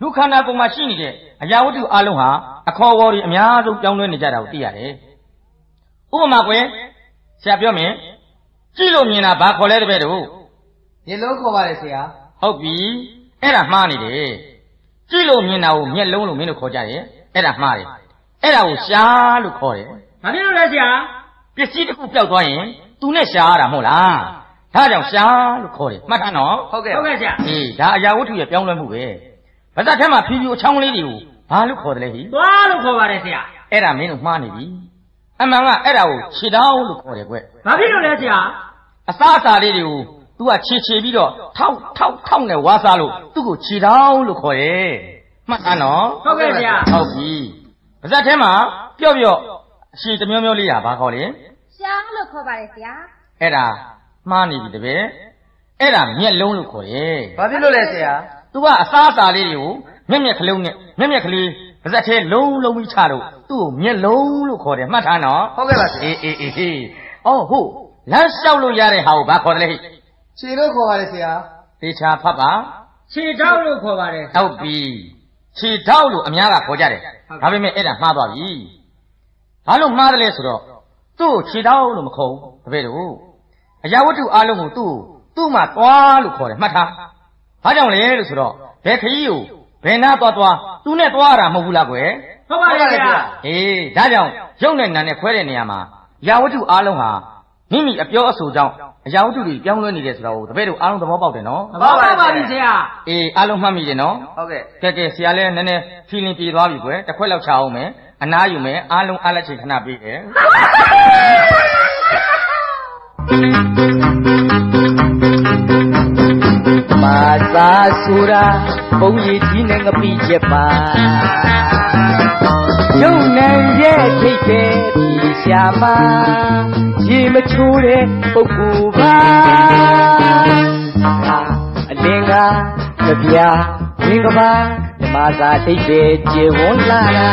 လူခန္ဓာကိုယ်မှာရှိနေတဲ့အရာဝတ္ထုအလုံးဟာအခေါ်အဝေါ်တွေအများဆုံးပြောင်းလဲနေကြတာကိုသိရတယ်။ဥပမာကွယ်ဆရာပြောမယ်ကြည့်လို့မြင်တာဘာခေါ်လဲတပည့်တို့ရေလုံးခေါ်ပါတယ်ဆရာဟုတ်ပြီအဲ့ဒါမှားနေတယ်။ကြည့်လို့မြင်တာကိုမျက်လုံးလို့မင်းတို့ခေါ်ကြတယ်အဲ့ဒါမှားတယ်။အဲ့ဒါကိုရှားလို့ခေါ်တယ်ဘာဖြစ်လို့လဲဆရာပစ္စည်းတစ်ခုပျောက်သွားရင်သူနဲ့ရှားရတာမဟုတ်လား ဒါကြောင့်ရှားလို့ခေါ်တယ်မှတ်ထားနော်ဟုတ်ကဲ့ဟုတ်ကဲ့ဆရာအေးဒါအရာဝတ္ထုရဲ့ပြောင်းလဲမှုပဲဗဇက်ထဲမှာဖြူဖြူအချောင်းလေးတွေကိုဘာလို့ခေါ်တယ်လဲဟိသွားလို့ခေါ်ပါတယ်ဆရာအဲ့ဒါမင်းတို့မှားနေပြီအမှန်ကအဲ့ဒါကိုခြေတောင်းလို့ခေါ်တယ်ကွဘာဖြစ်လို့လဲဆရာအစားအစာလေးတွေကို तू ကခြေခြေပြီးတော့ထောက်ထောက်ထောက်နဲ့ဝါစားလို့သူ့ကိုခြေတောင်းလို့ခေါ်တယ်မှတ်သားနော်ဟုတ်ကဲ့ဆရာဟုတ်ပြီဗဇက်ထဲမှာပျော့ပျော့အရှိတစ်မျိုးမျိုးလေးတာဘာခေါ်လဲရှားလို့ခေါ်ပါတယ်ဆရာအဲ့ဒါ မှားနေပြီတပည့်အဲ့ဒါမျက်လုံးလို့ခေါ်တယ်ဘာဖြစ်လို့လဲဆရာသူကအစားအစာလေးတွေကိုမျက်မျက်ကလေးနဲ့မျက်မျက်ကလေးပါဇက်ထဲလုံးလုံးပြီးချလို့သူ့ကိုမျက်လုံးလို့ခေါ်တယ်မှတ်ထားနော်ဟုတ်ကဲ့ပါဆရာအေးအေးအေးဟေးအော်ဟုတ်လမ်းလျှောက်လို့ရတဲ့ဟာကိုဘာခေါ်တယ်လဲဟိခြေလို့ခေါ်ပါတယ်ဆရာသေချာဖတ်ပါခြေထောက်လို့ခေါ်ပါတယ်ဟုတ်ပြီခြေထောက်လို့အများကခေါ်ကြတယ်ဟုတ်ကဲ့ဒါပေမဲ့အဲ့ဒါမှားသွားပြီဘာလို့မှားတယ်လဲဆိုတော့သူ့ကိုခြေထောက်လို့မခေါ်ဘူးတပည့်တို့ အရာဝတ္ထုအလုံးကိုသူ့ကိုသူ့မှာသွားလို့ခေါ်တယ်မှတ်ထားဘာကြောင့်လဲလို့ဆိုတော့ဘယ်ခရီးကိုဘယ်နာသွားသွားသူနဲ့သွားရတာမဟုတ်ဘူးလားကွယ်ဟုတ်ပါတယ်ဆရာအေးဒါကြောင့်ရုပ်နဲ့နာနဲ့ခွဲတဲ့နေရာမှာအရာဝတ္ထုအားလုံးဟာမိမိအပြောအဆိုကြောင့်အရာဝတ္ထုတွေပြောင်းလဲနေတယ်ဆိုတာကိုတပည့်တို့အားလုံးသဘောပေါက်တယ်နော်သဘောပေါက်ပါပြီဆရာအေးအားလုံးမှတ်မိတယ်နော်ဟုတ်ကဲ့ကဲကဲဆရာလည်းနည်းနည်း feeling ပြေသွားပြီကွယ်တစ်ခွက်လောက်ချအောင်မယ်အနားယူမယ်အားလုံးအားလက်ချိန်ခဏပေးတယ် မာသာဆိုတာဘုံရည်ကြီးနဲ့ငပိချက်ပါယုံနိုင်ရဲ့ထိတ်တဲ့ပြေရှာမှာရေမချိုးတဲ့ပုဂ္ဂိုလ်ပါငါအလင်းကကြပြဝင်းကပါဓမ္မသာထိတ်တဲ့ကျေဝန်းလာတာ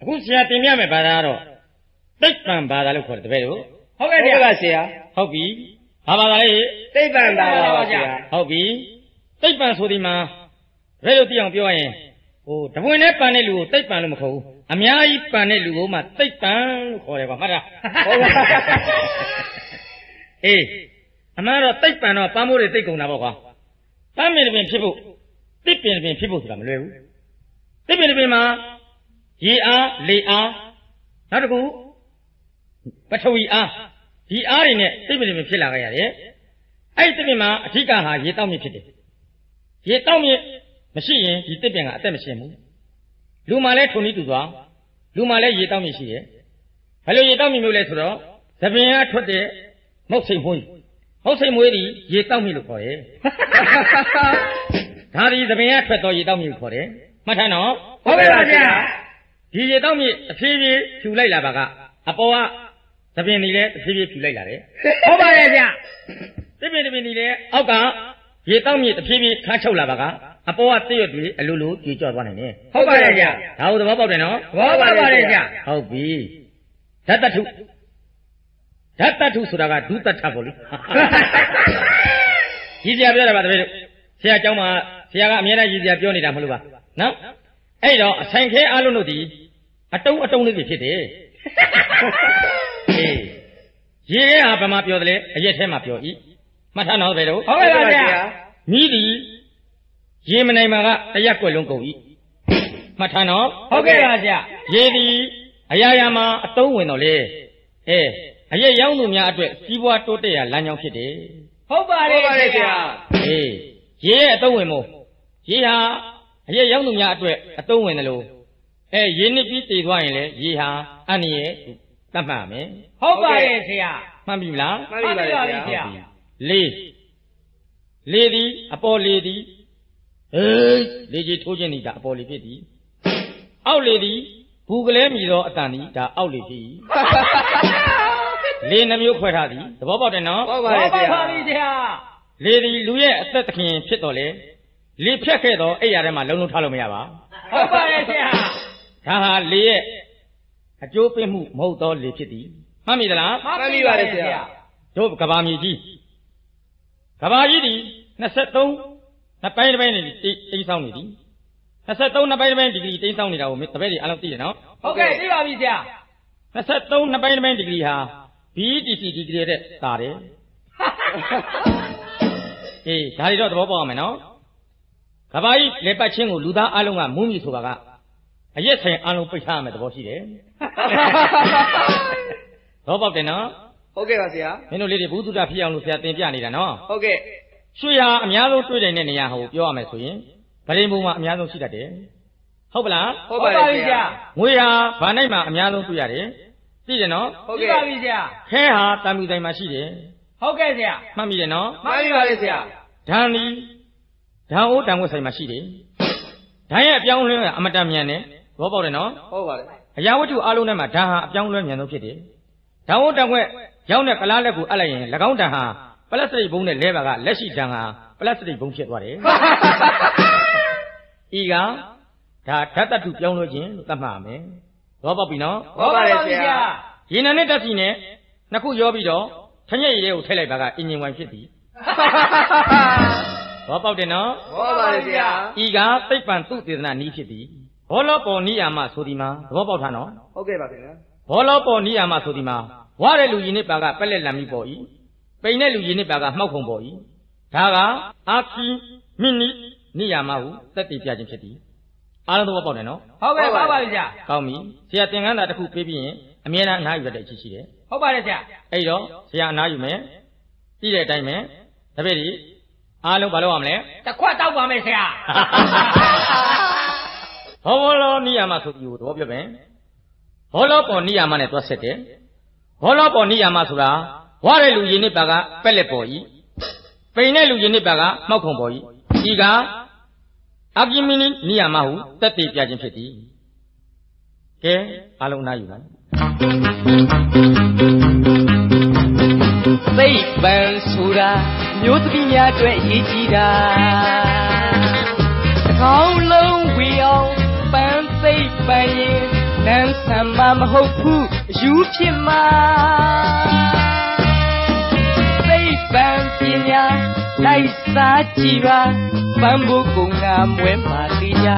အခုဆရာတင်ပြမယ်ဘာသာကတော့တိတ်ပံဘာသာလို့ခေါ်တယ်တပည့်တို့ဟုတ်ကဲ့ဆရာဆရာဟုတ်ပြီဘာဘာသာလဲသိပ္ပံပါပါဆရာဟုတ်ပြီတိတ်ပံဆိုဒီမှာတပည့်တို့သိအောင်ပြောရရင်ဟိုတပွင့်နဲ့ပန်တဲ့လူကိုတိတ်ပံလို့မခေါ်ဘူးအများကြီးပန်တဲ့လူကိုမှတိတ်ပံလို့ခေါ်တယ်ကွာမှတ်လားဟုတ်ပါအေးအမှန်တော့တိတ်ပံတော့ပန်းမိုးတွေတိတ်ကုန်တာပေါ့ကွာပန်းမင်တစ်ပင်ဖြစ်ဖို့ တစ်ပင်တစ်ပင်ဖြစ်ဖို့ဆိုတာမလွယ်ဘူးတစ်ပင်တစ်ပင်မှာရေအားလေအားနောက်တစ်ခုပထဝီအားဒီအားတွေနဲ့တစ်ပင်တစ်ပင်ဖြစ်လာခဲ့ရတယ်အဲ့ဒီတစ်ပင်မှာအထက်ကဟာရေတောက်မြစ်ဖြစ်တယ်ရေတောက်မြစ်မရှိရင်ဒီတစ်ပင်ကအသက်မရှင်ဘူးလူမှလည်းထုံနည်းတူသွားလူမှလည်းရေတောက်မြစ်ရှိတယ်ဘယ်လိုရေတောက်မြစ်မျိုးလဲဆိုတော့သပင်ကထွက်တဲ့မုတ်စိမ်မွေးမုတ်စိမ်မွေးဒီရေတောက်မြစ်လို့ခေါ်တယ် ဒါဒီသပင်ကထွက်တော်ရေတောက်မြစ်ကိုခေါ်တယ်မှတ်ထားနော် ဟုတ်ကဲ့ပါဆရာ ဒီရေတောက်မြစ်အဖြည်းဖြည်းဖြူလိုက်လာပါကအပေါ်ကသပင်တွေလည်းအဖြည်းဖြည်းဖြူလိုက်လာတယ် ဟုတ်ပါတယ်ဆရာ သပင်သပင်တွေလည်းအောက်ကရေတောက်မြစ်အဖြည်းဖြည်းခါချုပ်လာပါကအပေါ်ကသစ်ရွက်တွေအလိုလိုကြွေကြော့သွားနိုင်တယ် ဟုတ်ပါတယ်ဆရာ ဒါကိုသဘောပေါက်တယ်နော် သဘောပေါက်ပါတယ်ဆရာ ဟုတ်ပြီဓာတ်တထုဓာတ်တထုဆိုတာကဒုတ္တထပေါ့လေ ကြီးစရာပြောတာပါတပည့်တို့ဆရာเจ้าမှာ ဆရာကအမြဲတမ်းကြီးစရာပြောနေတာမဟုတ်လို့ပါနော်အဲ့တော့အဆိုင်ခဲအားလုံးတို့ဒီအတုံးအတုံးလေးတွေဖြစ်တယ်အေးရေထဲဟာဘာမှပြောတယ်လဲအရက်ထဲမှာပြောဤမှတ်ထားနော်တပည့်တို့ဟုတ်ကဲ့ပါဆရာမိဒီရေမနိုင်မှာကတရက်ကွက်လုံးကုန်ဤမှတ်ထားနော်ဟုတ်ကဲ့ပါဆရာရေဒီအရာရာမှာအတုံးဝင်တော့လေအဲအရက်ရောင်းသူများအတွက်စီးပွားတိုးတက်ရာလမ်းကြောင်းဖြစ်တယ်ဟုတ်ပါတယ်ဆရာအေးရေရဲ့အတုံးဝင်မို့ ရေဟာအရက်ရောက်သူများအတွက်အတုံးဝင်တယ်လို့အဲရေနစ်ပြီးတည်သွားရင်လေရေဟာအန္တရာယ်တတ်မှတ်ရမယ်ဟုတ်ပါတယ်ဆရာမှတ်ပြီမလားမှန်ပြီပါလေဆရာဆရာလေးလေးသည်အပေါ်လေးသည်ဟေးလေးကြီးထိုးခြင်းဤဒါအပေါ်လေးဖြစ်သည်အောက်လေးသည်ဘူးကလေးမြည်သောအတန်သည်ဒါအောက်လေးဖြစ်၏လေးနှမျိုးခွဲထားသည်သဘောပေါက်တယ်နော်ဟုတ်ပါတယ်ဆရာဟုတ်ပါပြီဆရာလေဒီလူရဲ့အသက်သခင်ဖြစ်တော်လေ လေဖြတ်ခဲ့တော့အဲ့ရထဲမှာလုံးလုံးထားလို့မရပါဟုတ်ပါတယ်ဆရာဒါဟာလေရဲ့အကျိုးပေးမှုမဟုတ်တော့လေဖြစ်သည်မှတ်မိသလားမှန်ပြီပါတယ်ဆရာတို့ကဘာမြေကြီးကဘာကြီးဒီ23နှစ်ပိုင်းတစ်ပိုင်းနေတိတိမ်းဆောင်နေသည်23နှစ်ပိုင်းတစ်ပိုင်းဒီဂရီတိမ်းဆောင်နေတာကိုတပည့်တွေအားလုံးသိတယ်နော်ဟုတ်ကဲ့သိပါပြီဆရာ23နှစ်ပိုင်းတစ်ပိုင်းဒီဂရီဟာ BTC ဒီကလေးတဲ့တာတယ်အေးဒါတွေတော့သဘောပေါက်အောင်မယ်နော် ကဘာကြီးလေပတ်ချင်းကိုလူသားအလုံးကမူးမိဆိုတာကအရက်ဆိုင်အလုံးပိတ်ထားရမယ်သဘောရှိတယ်သဘောပေါက်တယ်နော်ဟုတ်ကဲ့ပါဆရာမင်းတို့လေးတွေဘုသူတ္တဖြစ်အောင်လို့ဆရာသင်ပြနေတာနော်ဟုတ်ကဲ့ရွှေဟာအများဆုံးတွေ့နိုင်တဲ့နေရာဟိုပြောရမယ်ဆိုရင်ဗရင်ဘုံမှာအများဆုံးရှိတတ်တယ်ဟုတ်ပလားဟုတ်ပါပြီဆရာငွေဟာဗာနိုင်မှာအများဆုံးတွေ့ရတယ်သိတယ်နော်ဟုတ်ကြည့်ကဲ့ပါပြီဆရာခဲဟာတံမြူတိုင်မှာရှိတယ်ဟုတ်ကဲ့ဆရာမှတ်မိတယ်နော်မှန်ပြီပါလေဆရာဓာန်ဒီ ဓာန်အိုးတံဝက်ဆိုင်မှာရှိတယ်ဓာန်ရဲ့အပြောင်းအလဲကအမတန်မြန်တယ်သဘောပေါက်တယ်နော်ဟုတ်ပါလေအရာဝတ္ထုအလုံးထဲမှာဓာန်ဟာအပြောင်းအလဲမြန်ဆုံးဖြစ်တယ်ဓာန်အိုးတံဝက်ရောက်တဲ့ကလားလက်ကိုအပ်လိုက်ရင်၎င်းဓာန်ဟာပလတ်စတစ်ဘုံနဲ့လဲပါကလက်ရှိဓာန်ဟာပလတ်စတစ်ဘုံဖြစ်သွားတယ်ဤကဒါဓာတ်တတုပြောင်းလို့ခြင်းလို့သတ်မှတ်ရမယ်သဘောပေါက်ပြီနော်ဟုတ်ပါလေဆရာရေနံနဲ့ဓာတ်စီနဲ့နှစ်ခုရောပြီးတော့ထညက်ရည်လေးကိုထည့်လိုက်ပါကအင်ဂျင်ဝိုင်ဖြစ်သည် ဘောပေါက်တယ်နော်ဟုတ်ပါလေဆရာဤကသိပ္ပံသူသေသနာနီးဖြစ်သည်ဘောလောပေါ်နိယာမဆိုဒီမှာသဘောပေါက်ထားနော်ဟုတ်ကဲ့ပါခင်ဗျာဘောလောပေါ်နိယာမဆိုဒီမှာဝါတဲ့လူရင်းနစ်ပါကပက်လက်လံမိပေါ်ဤပိန်တဲ့လူရင်းနစ်ပါကမှောက်ခုံပေါ်ဤဒါကအာခီမိနိနိယာမဟုသက်တည်ပြခြင်းဖြစ်သည်အားလုံးသဘောပေါက်တယ်နော်ဟုတ်ကဲ့ပါပါပြီဆရာကောင်းပြီဆရာသင်္ကန်းသာတစ်ခုပေးပြီးရင်အမြဲတမ်းအနားယူရတဲ့အချီရှိတယ်ဟုတ်ပါတယ်ဆရာအဲ့တော့ဆရာအနားယူမယ်ပြီးတဲ့အတိုင်းပဲတပည့်ဒီ အားလုံးဘာလုပ်ရမလဲတစ်ခွက်တောက်ပါမယ်ဆရာဘောဘောလောနိယာမဆိုပြီးသဘောပြောမယ်ဘောလောပေါ်နိယာမနဲ့တွက်ဆက်တယ်ဘောလောပေါ်နိယာမဆိုတာဝါတဲ့လူရင်းနစ်ပါကပက်လက်ပေါ်ဤပိန်တဲ့လူရင်းနစ်ပါကမှောက်ခုံပေါ်ဤဤကအပြင်းမီနီနိယာမဟုတက်တည်ပြခြင်းဖြစ်သည်ကဲအားလုံးအနားယူပါ သိပ္ပံဆိုတာမျိုးသမီးများအတွက်အရေးကြီးတာတစ်ကောင်းလုံးဝေအောင်ပန်းသိပ္ပံရင်နန်းဆံမမဟုတ်ဘူးအယူဖြစ်မှာသိပ္ပံပညာလိုက်စားကြည့်ပါပန်းဖို့ကုံငါမွဲမှာသေးကြ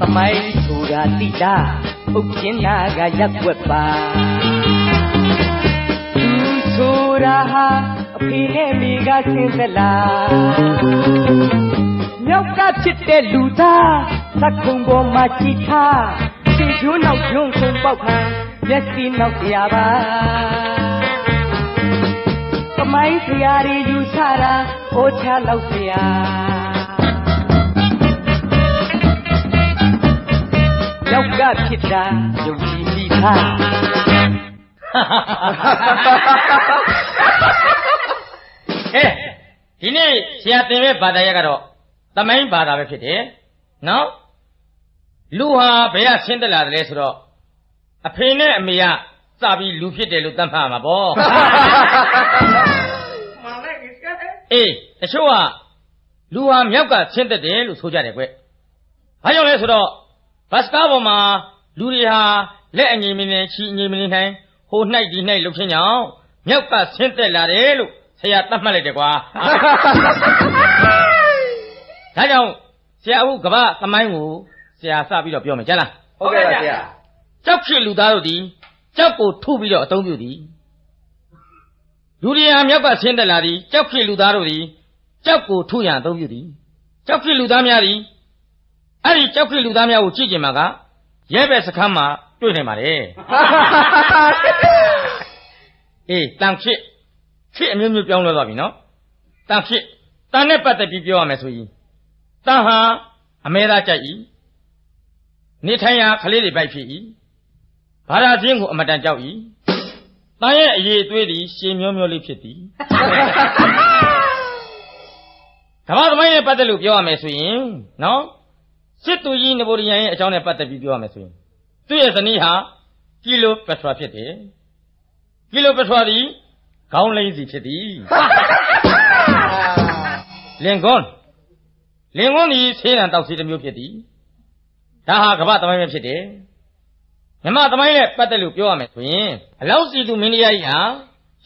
သမိုင်းဆိုတာတိတာ ဥပ္ပင်းနာကရက်ွက်ပါသူဆိုတာဟာအဖေနဲ့မိကဆင်းသက်လာမြောက်ကဖြစ်တဲ့လူသားသတ်ခုံပေါ်မှာကြည်ထားသင်ကျွန်းနောက်ကျွန်းခုံပေါက်ခံမျက်စိနောက်ပြပါသမိုင်းဆရာတွေယူဆတာအိုးချလောက်ဆရာ ယောက်ကဖြစ်တာယုံကြည်မိသားကဲဒီနေ့ဆရာသင်တဲ့ဘာသာရပ်ကတော့သမိုင်းဘာသာပဲဖြစ်တယ်နော်လူဟာဘယ်ကဆင်းသက်လာတယ်လဲဆိုတော့အဖေနဲ့အမေကစပြီးလူဖြစ်တယ်လို့သတ်မှတ်မှာပေါ့အေးတချို့ကလူဟာမြောက်ကဆင်းသက်တယ်လို့ဆိုကြတယ်ကွဘာကြောင့်လဲဆိုတော့ ဘတ်စကားပေါ်မှာလူတွေဟာလက်အငြိမ်မနေချီအငြိမ်မနေနိုင်ဟိုနှိုက်ဒီနှိုက်လှုပ်ချင်းကြောင့်မြောက်ကဆင်းသက်လာတယ်လို့ဆရာသတ်မှတ်လိုက်တယ်ကွာဒါကြောင့်ဆရာအခုကမ္ဘာသမိုင်းကိုဆရာစပြီးတော့ပြောမယ်ကြားလားဟုတ်ကဲ့ပါဆရာကြောက်ဖြစ်လူသားတို့သည်ကြောက်ကိုထုပြီးတော့အသုံးပြုသည်လူတွေဟာမြောက်ကဆင်းသက်လာသည်ကြောက်ဖြစ်လူသားတို့သည်ကြောက်ကိုထုရန်အသုံးပြုသည်ကြောက်ဖြစ်လူသားများသည် အဲ့ဒီကြောက်ဖြစ်လူသားများကိုကြည့်ကြင်မှာကရဲဘက်စခန်းမှာတွေ့နိုင်ပါတယ်အေးတန်ဖြစ်ဖြစ်အမျိုးမျိုးပြောင်းလဲသွားပြီနော်တန်ဖြစ်တန်နဲ့ပတ်သက်ပြီးပြောရမယ်ဆိုရင်တန်ဟာအမဲသားကြိုက်ဤနေထိုင်ရာကလေးတွေပိုက်ဖြစ်ဤဘာသာချင်းကိုအမတန်ကြောက်ဤတန်ရဲ့အရေးအသွေးသည်ရှင်မျိုးမျိုးလေးဖြစ်သည်ကမ္ဘာသမိုင်းနဲ့ပတ်သက်လို့ပြောရမယ်ဆိုရင်နော် စစ်သူကြီးနပိုလီယန်ရဲ့အကြောင်းနဲ့ပတ်သက်ပြီးပြောရမယ်ဆိုရင်သူ့ရဲ့ဇနီးဟာကီလိုပက်ထရာဖြစ်တယ်ကီလိုပက်ထရာသည်ခေါင်းလိမ့်စီဖြစ်သည်လင်ကွန်းလင်ကွန်းသည်ဆေးရန်တောက်စီတစ်မျိုးဖြစ်သည်ဒါဟာကမ္ဘာသမိုင်းပဲဖြစ်တယ်မြမသမိုင်းနဲ့ပတ်သက်လို့ပြောရမယ်ဆိုရင်အလောက်စီသူမင်းတရားကြီးဟာ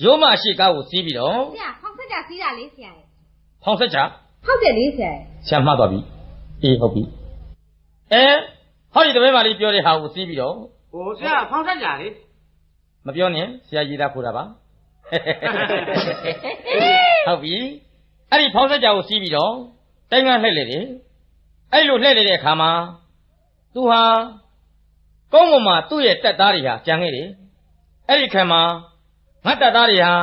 ရိုးမအရှိကားကိုစီးပြီးတော့ဆရာဖောင်ဆက်ကြစီးတာလေးဆရာရဲ့ဖောင်ဆက်ချဟုတ်တယ်လေးဆရာရဲ့ဆရာမှတ်သွားပြီအေးဟုတ်ပြီ အဲဖဟောဒီတပည့်မလေးပြောတဲ့ဟာကိုစီးပြီးတော့ဟိုဆရာဖောင်းဆက်ကြလေမပြောနဲ့ဆရာကြီးသားခိုးတာပါဟုတ်ပြီအဲ့ဒီဖောင်းဆက်ကြကိုစီးပြီးတော့တိုင်းကလှည့်လေတယ်အဲ့လိုလှည့်လေတဲ့အခါမှာသူဟာကုန်းပေါ်မှာသူ့ရဲ့တက်သားတွေဟာကြံခဲ့တယ်အဲ့ဒီခံမှာငါတက်သားတွေဟာ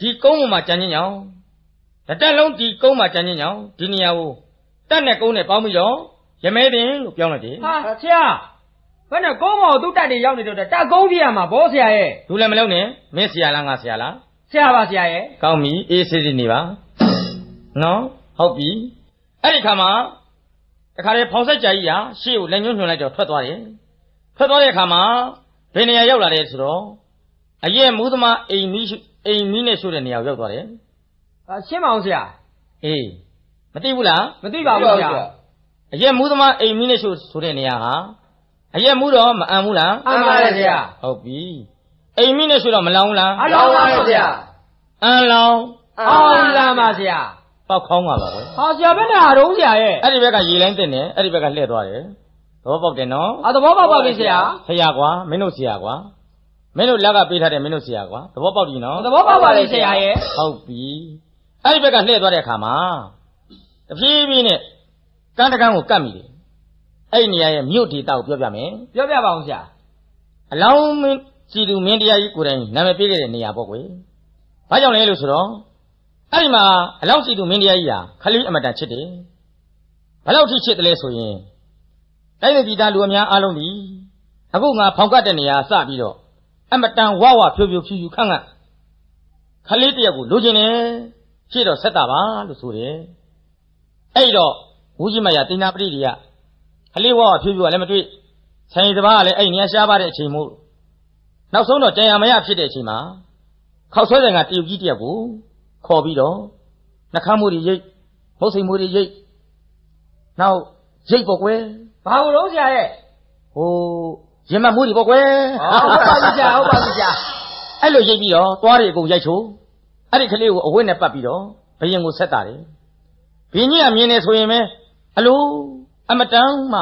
ဒီကုန်းပေါ်မှာကြံချင်းကြောင်တစ်တက်လုံးဒီကုန်းမှာကြံချင်းကြောင်ဒီနေရာကိုတက်နဲ့ကုန်းနဲ့ပေါင်းပြီးတော့ ရမဲတင်လို့ပြောင်းလိုက်တယ်ဟာဆရာဘယ်နဲ့ကုန်းမော်သူ့တက်တွေရောက်နေတော့တက်ကုန်းပြရမှာဘောဆရာရဲ့လူလည်းမလုံးနဲ့မင်းဆရာလားငါဆရာလားဆရာပါဆရာရဲ့ကောင်းပြီအေးဆေးဆေးနေပါနော်ဟုတ်ပြီအဲ့ဒီခါမှာတခါလေဖောင်ဆက်ကြာကြီးကရှေ့ကိုလက်ညှိုးညွှန်လိုက်တော့ထွက်သွားတယ်ထွက်သွားတဲ့အခါမှာဘယ်နေရာရောက်လာလဲဆိုတော့အရက်မူးသမားအိမ်မီးရှိအိမ်မီးနဲ့ရှို့တဲ့နေရာကိုရောက်သွားတယ်အာရှင်းမအောင်ဆရာအေးမသိဘူးလားမသိပါဘူးဆရာ အရက်မူးသမားအိမ်မီးနဲ့ရှို့ဆိုတဲ့နေရာဟာအရက်မူးတော့မအံဘူးလားအမှန်ပါလေဆရာဟုတ်ပြီအိမ်မီးနဲ့ရှို့တော့မလောင်ဘူးလားအလောင်းပါလေဆရာအံလောင်အောင်လာပါဆရာပေါက်ခေါင်းပါပါကွယ်ဟာဆရာဘယ်နဲ့ဟာတော့ဆရာရဲ့အဲ့ဒီဘက်ကရေလိုင်းတင်တယ်အဲ့ဒီဘက်ကလှည့်သွားတယ်သဘောပေါက်တယ်နော်အသဘောပေါက်ပါပြီဆရာဆရာကွာမင်းတို့ဆရာကွာမင်းတို့လက်ကပေးထားတယ်မင်းတို့ဆရာကွာသဘောပေါက်ပြီနော်သဘောပေါက်ပါလေဆရာရဲ့ဟုတ်ပြီအဲ့ဒီဘက်ကလှည့်သွားတဲ့အခါမှာတဖြည်းဖြည်းနဲ့ ကန်းတကန်းကိုကတ်မိတယ်အဲ့ဒီနေရာရဲ့မြို့ဒေသကိုပြောပြမယ်ပြောပြပါအောင်ဆရာအလောင်းမင်းစီတူမင်းတရားကြီးကိုယ်တိုင်နာမည်ပေးခဲ့တဲ့နေရာပေါ့ကွယ်ဘာကြောင့်လဲလို့ဆိုတော့အဲ့ဒီမှာအလောင်းစီတူမင်းတရားကြီးဟာခလေးအမတန်ချစ်တယ်ဘယ်လောက်ထိချစ်တယ်လဲဆိုရင်တိုင်းဒေသလူအများအားလုံးဒီအခုငါဖောင်ကတ်တဲ့နေရာစပြီးတော့အမတန်ဝဝဖြိုးဖြိုးဖြူဖြူခန့်ခန့်ခလေးတယောက်ကိုလိုချင်တယ်ရှေ့တော့ဆက်တာပါလို့ဆိုတယ်အဲ့တော့ ဝူကြီးမရတင်နာပရိတွေကခလေးဝဝဖြိုးဖြူကလည်းမတွေ့ဆိုင်တပားကလည်းအဲ့နေရာရှားပါတဲ့အချိန်မို့နောက်ဆုံးတော့ကြံရမရဖြစ်တဲ့အချိန်မှာခောက်ဆွဲဆိုင်ကတရုတ်ကြီးတယောက်ကိုခေါ်ပြီးတော့နှခမ်းမှုတွေရိတ်မုတ်စိမ်မှုတွေရိတ်နောက်ရိတ်ပေါ့ကွယ်ဘာလို့တော့ဆရာရဲ့ဟိုရင်မမှုတွေပေါ့ကွယ်ဟုတ်ပါပြီဆရာဟုတ်ပါပြီဆရာအဲ့လိုရိတ်ပြီးတော့သွားတွေအကုန်ရိုက်ချိုးအဲ့ဒီကလေးကိုအဝတ်နဲ့ပတ်ပြီးတော့ဘယင်ကိုဆက်တာတယ်ဘင်းကြီးကမြင်နေဆိုရင်ပဲ အလိုအမတန်မှ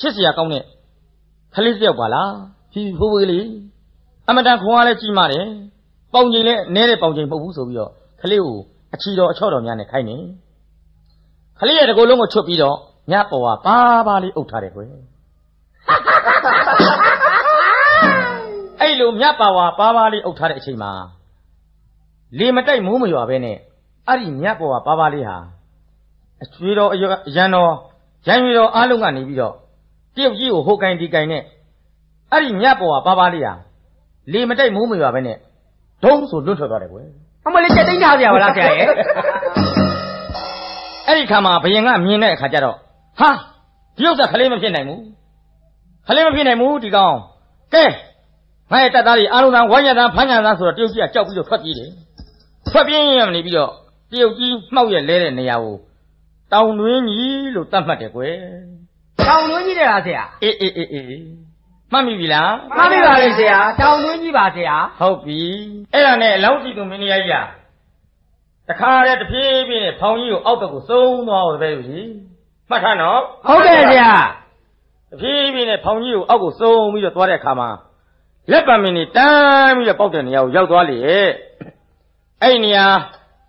ချစ်စရာကောင်းတဲ့ကလေးတစ်ယောက်ပါလားဖြူဖြူဖွေးလေးအမတန်ခွန်အားလည်းကြီးမာတယ်ပေါင်ချိန်လည်းနဲတဲ့ပေါင်ချိန်မဟုတ်ဘူးဆိုပြီးတော့ကလေးကိုအချီတော်အချော့တော်များနဲ့ခိုင်းနေကလေးရဲ့တကိုယ်လုံးကိုချွတ်ပြီးတော့ညပေါ်ကပါပါလေးအုပ်ထားတယ်ကွယ်အဲ့လိုမြတ်ပါဝါပါပါလေးအုပ်ထားတဲ့အချိန်မှာလေမတိုက်မိုးမရွာပဲနဲ့အဲ့ဒီမြတ်ပါဝါပါပါလေးဟာ အချွေတော်အရွရန်တော်ရန်ရွေတော်အားလုံးကနေပြီးတော့တရုတ်ကြီးကိုဟိုကင်ဒီကင်နဲ့အဲ့ဒီမြတ်ပါဝါပါပါလေးဟာလေမတိုက်မိုးမရွာပဲနဲ့ဒုံးဆိုလွတ်ထွက်သွားတယ်ကွယ်အမလေးချက်သိမ်းထားဆရာပါလားဆရာရဲ့အဲ့ဒီခါမှာဘယင်ကမြင်တဲ့အခါကျတော့ဟာဒီဥစ္စာခလေးမဖြစ်နိုင်ဘူးခလေးမဖြစ်နိုင်ဘူးဒီကောင်ကဲငါရဲ့တပ်သားတွေအားလုံးသားဝိုင်းရသားဖမ်းညာသားဆိုတော့တရုတ်ကြီးကကြောက်ပြီးတော့ထွက်ပြေးတယ်ထွက်ပြေးရမနေပြီးတော့တရုတ်ကြီးမှောက်ရက်လဲတဲ့နေရာကို တောင်တွင်းကြီးလို့သတ်မှတ်တယ်ကွယ်တောင်တွင်းကြီးတဲ့လားဆရာအေးအေးအေးအေးမှတ်မိပြီလားမှန်ပြီပါလေဆရာတောင်တွင်းကြီးပါဆရာဟုတ်ပြီအဲ့ဒါနဲ့အလောင်းစီသူမင်းကြီးကြီးကတခါတည်းတဖြည်းဖြည်းနဲ့ဖောင်ကြီးကိုအောက်ဘက်ကိုသုံးသွားအောင်ပဲလို့ကြီးမှတ်ထားနော်ဟုတ်ကဲ့ဆရာတဖြည်းဖြည်းနဲ့ဖောင်ကြီးကိုအောက်ကိုစုံပြီးတော့သွားတဲ့အခါမှာလက်ပံမင်းနေတန်းပြီးတော့ပေါက်တဲ့နေရာကိုရောက်သွားလေအဲ့ဒီနေရာ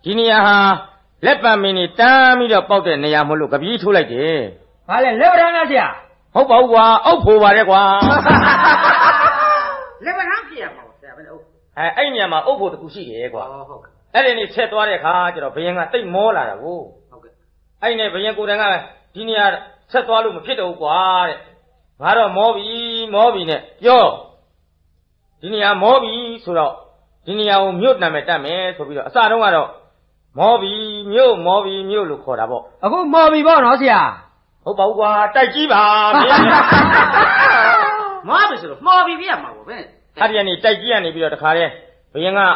ဒီနေရာဟာ လက်ပံမင်းနေတန်းပြီးတော့ပေါက်တဲ့နေရာမဟုတ်လို့ကပီးထိုးလိုက်တယ်ဘာလဲလက်ပံလားဆရာဟုတ်ပါဘူးကွာအောက်ဖို့ပါတယ်ကွာလက်ပံဖြစ်ရမှာဆရာဘယ်လိုအဲအဲ့ဒီနေရာမှာအုပ်ဖို့တခုရှိတယ်ကွာဟုတ်ကဲ့အဲ့ဒီနေဆက်သွားတဲ့အခါကျတော့ဘယင်ကတိတ်မောလာတာကိုဟုတ်ကဲ့အဲ့ဒီနေဘယင်ကိုယ်တိုင်ကဒီနေရာဆက်သွားလို့မဖြစ်တော့ဘူးကွာတဲ့ငါတော့မောပြီမောပြီနဲ့ပြောဒီနေရာမောပြီဆိုတော့ဒီနေရာကိုမြို့နာမည်တက်မယ်ဆိုပြီးတော့အစတုန်းကတော့ မောပြီမြို့မောပြီမြို့လို့ခေါ်တာပေါ့အခုမော်ပြီပေါ့နော်ဆရာဟုတ်ပါဘူးကွာတိုက်ကြီးပါမင်းမော်ပြီဆိုတော့မော်ပြီပြရမှာပေါ့ဗျအဲ့ဒီကနေတိုက်ကြီးကနေပြီးတော့တခါတည်းဘယင်ကငါ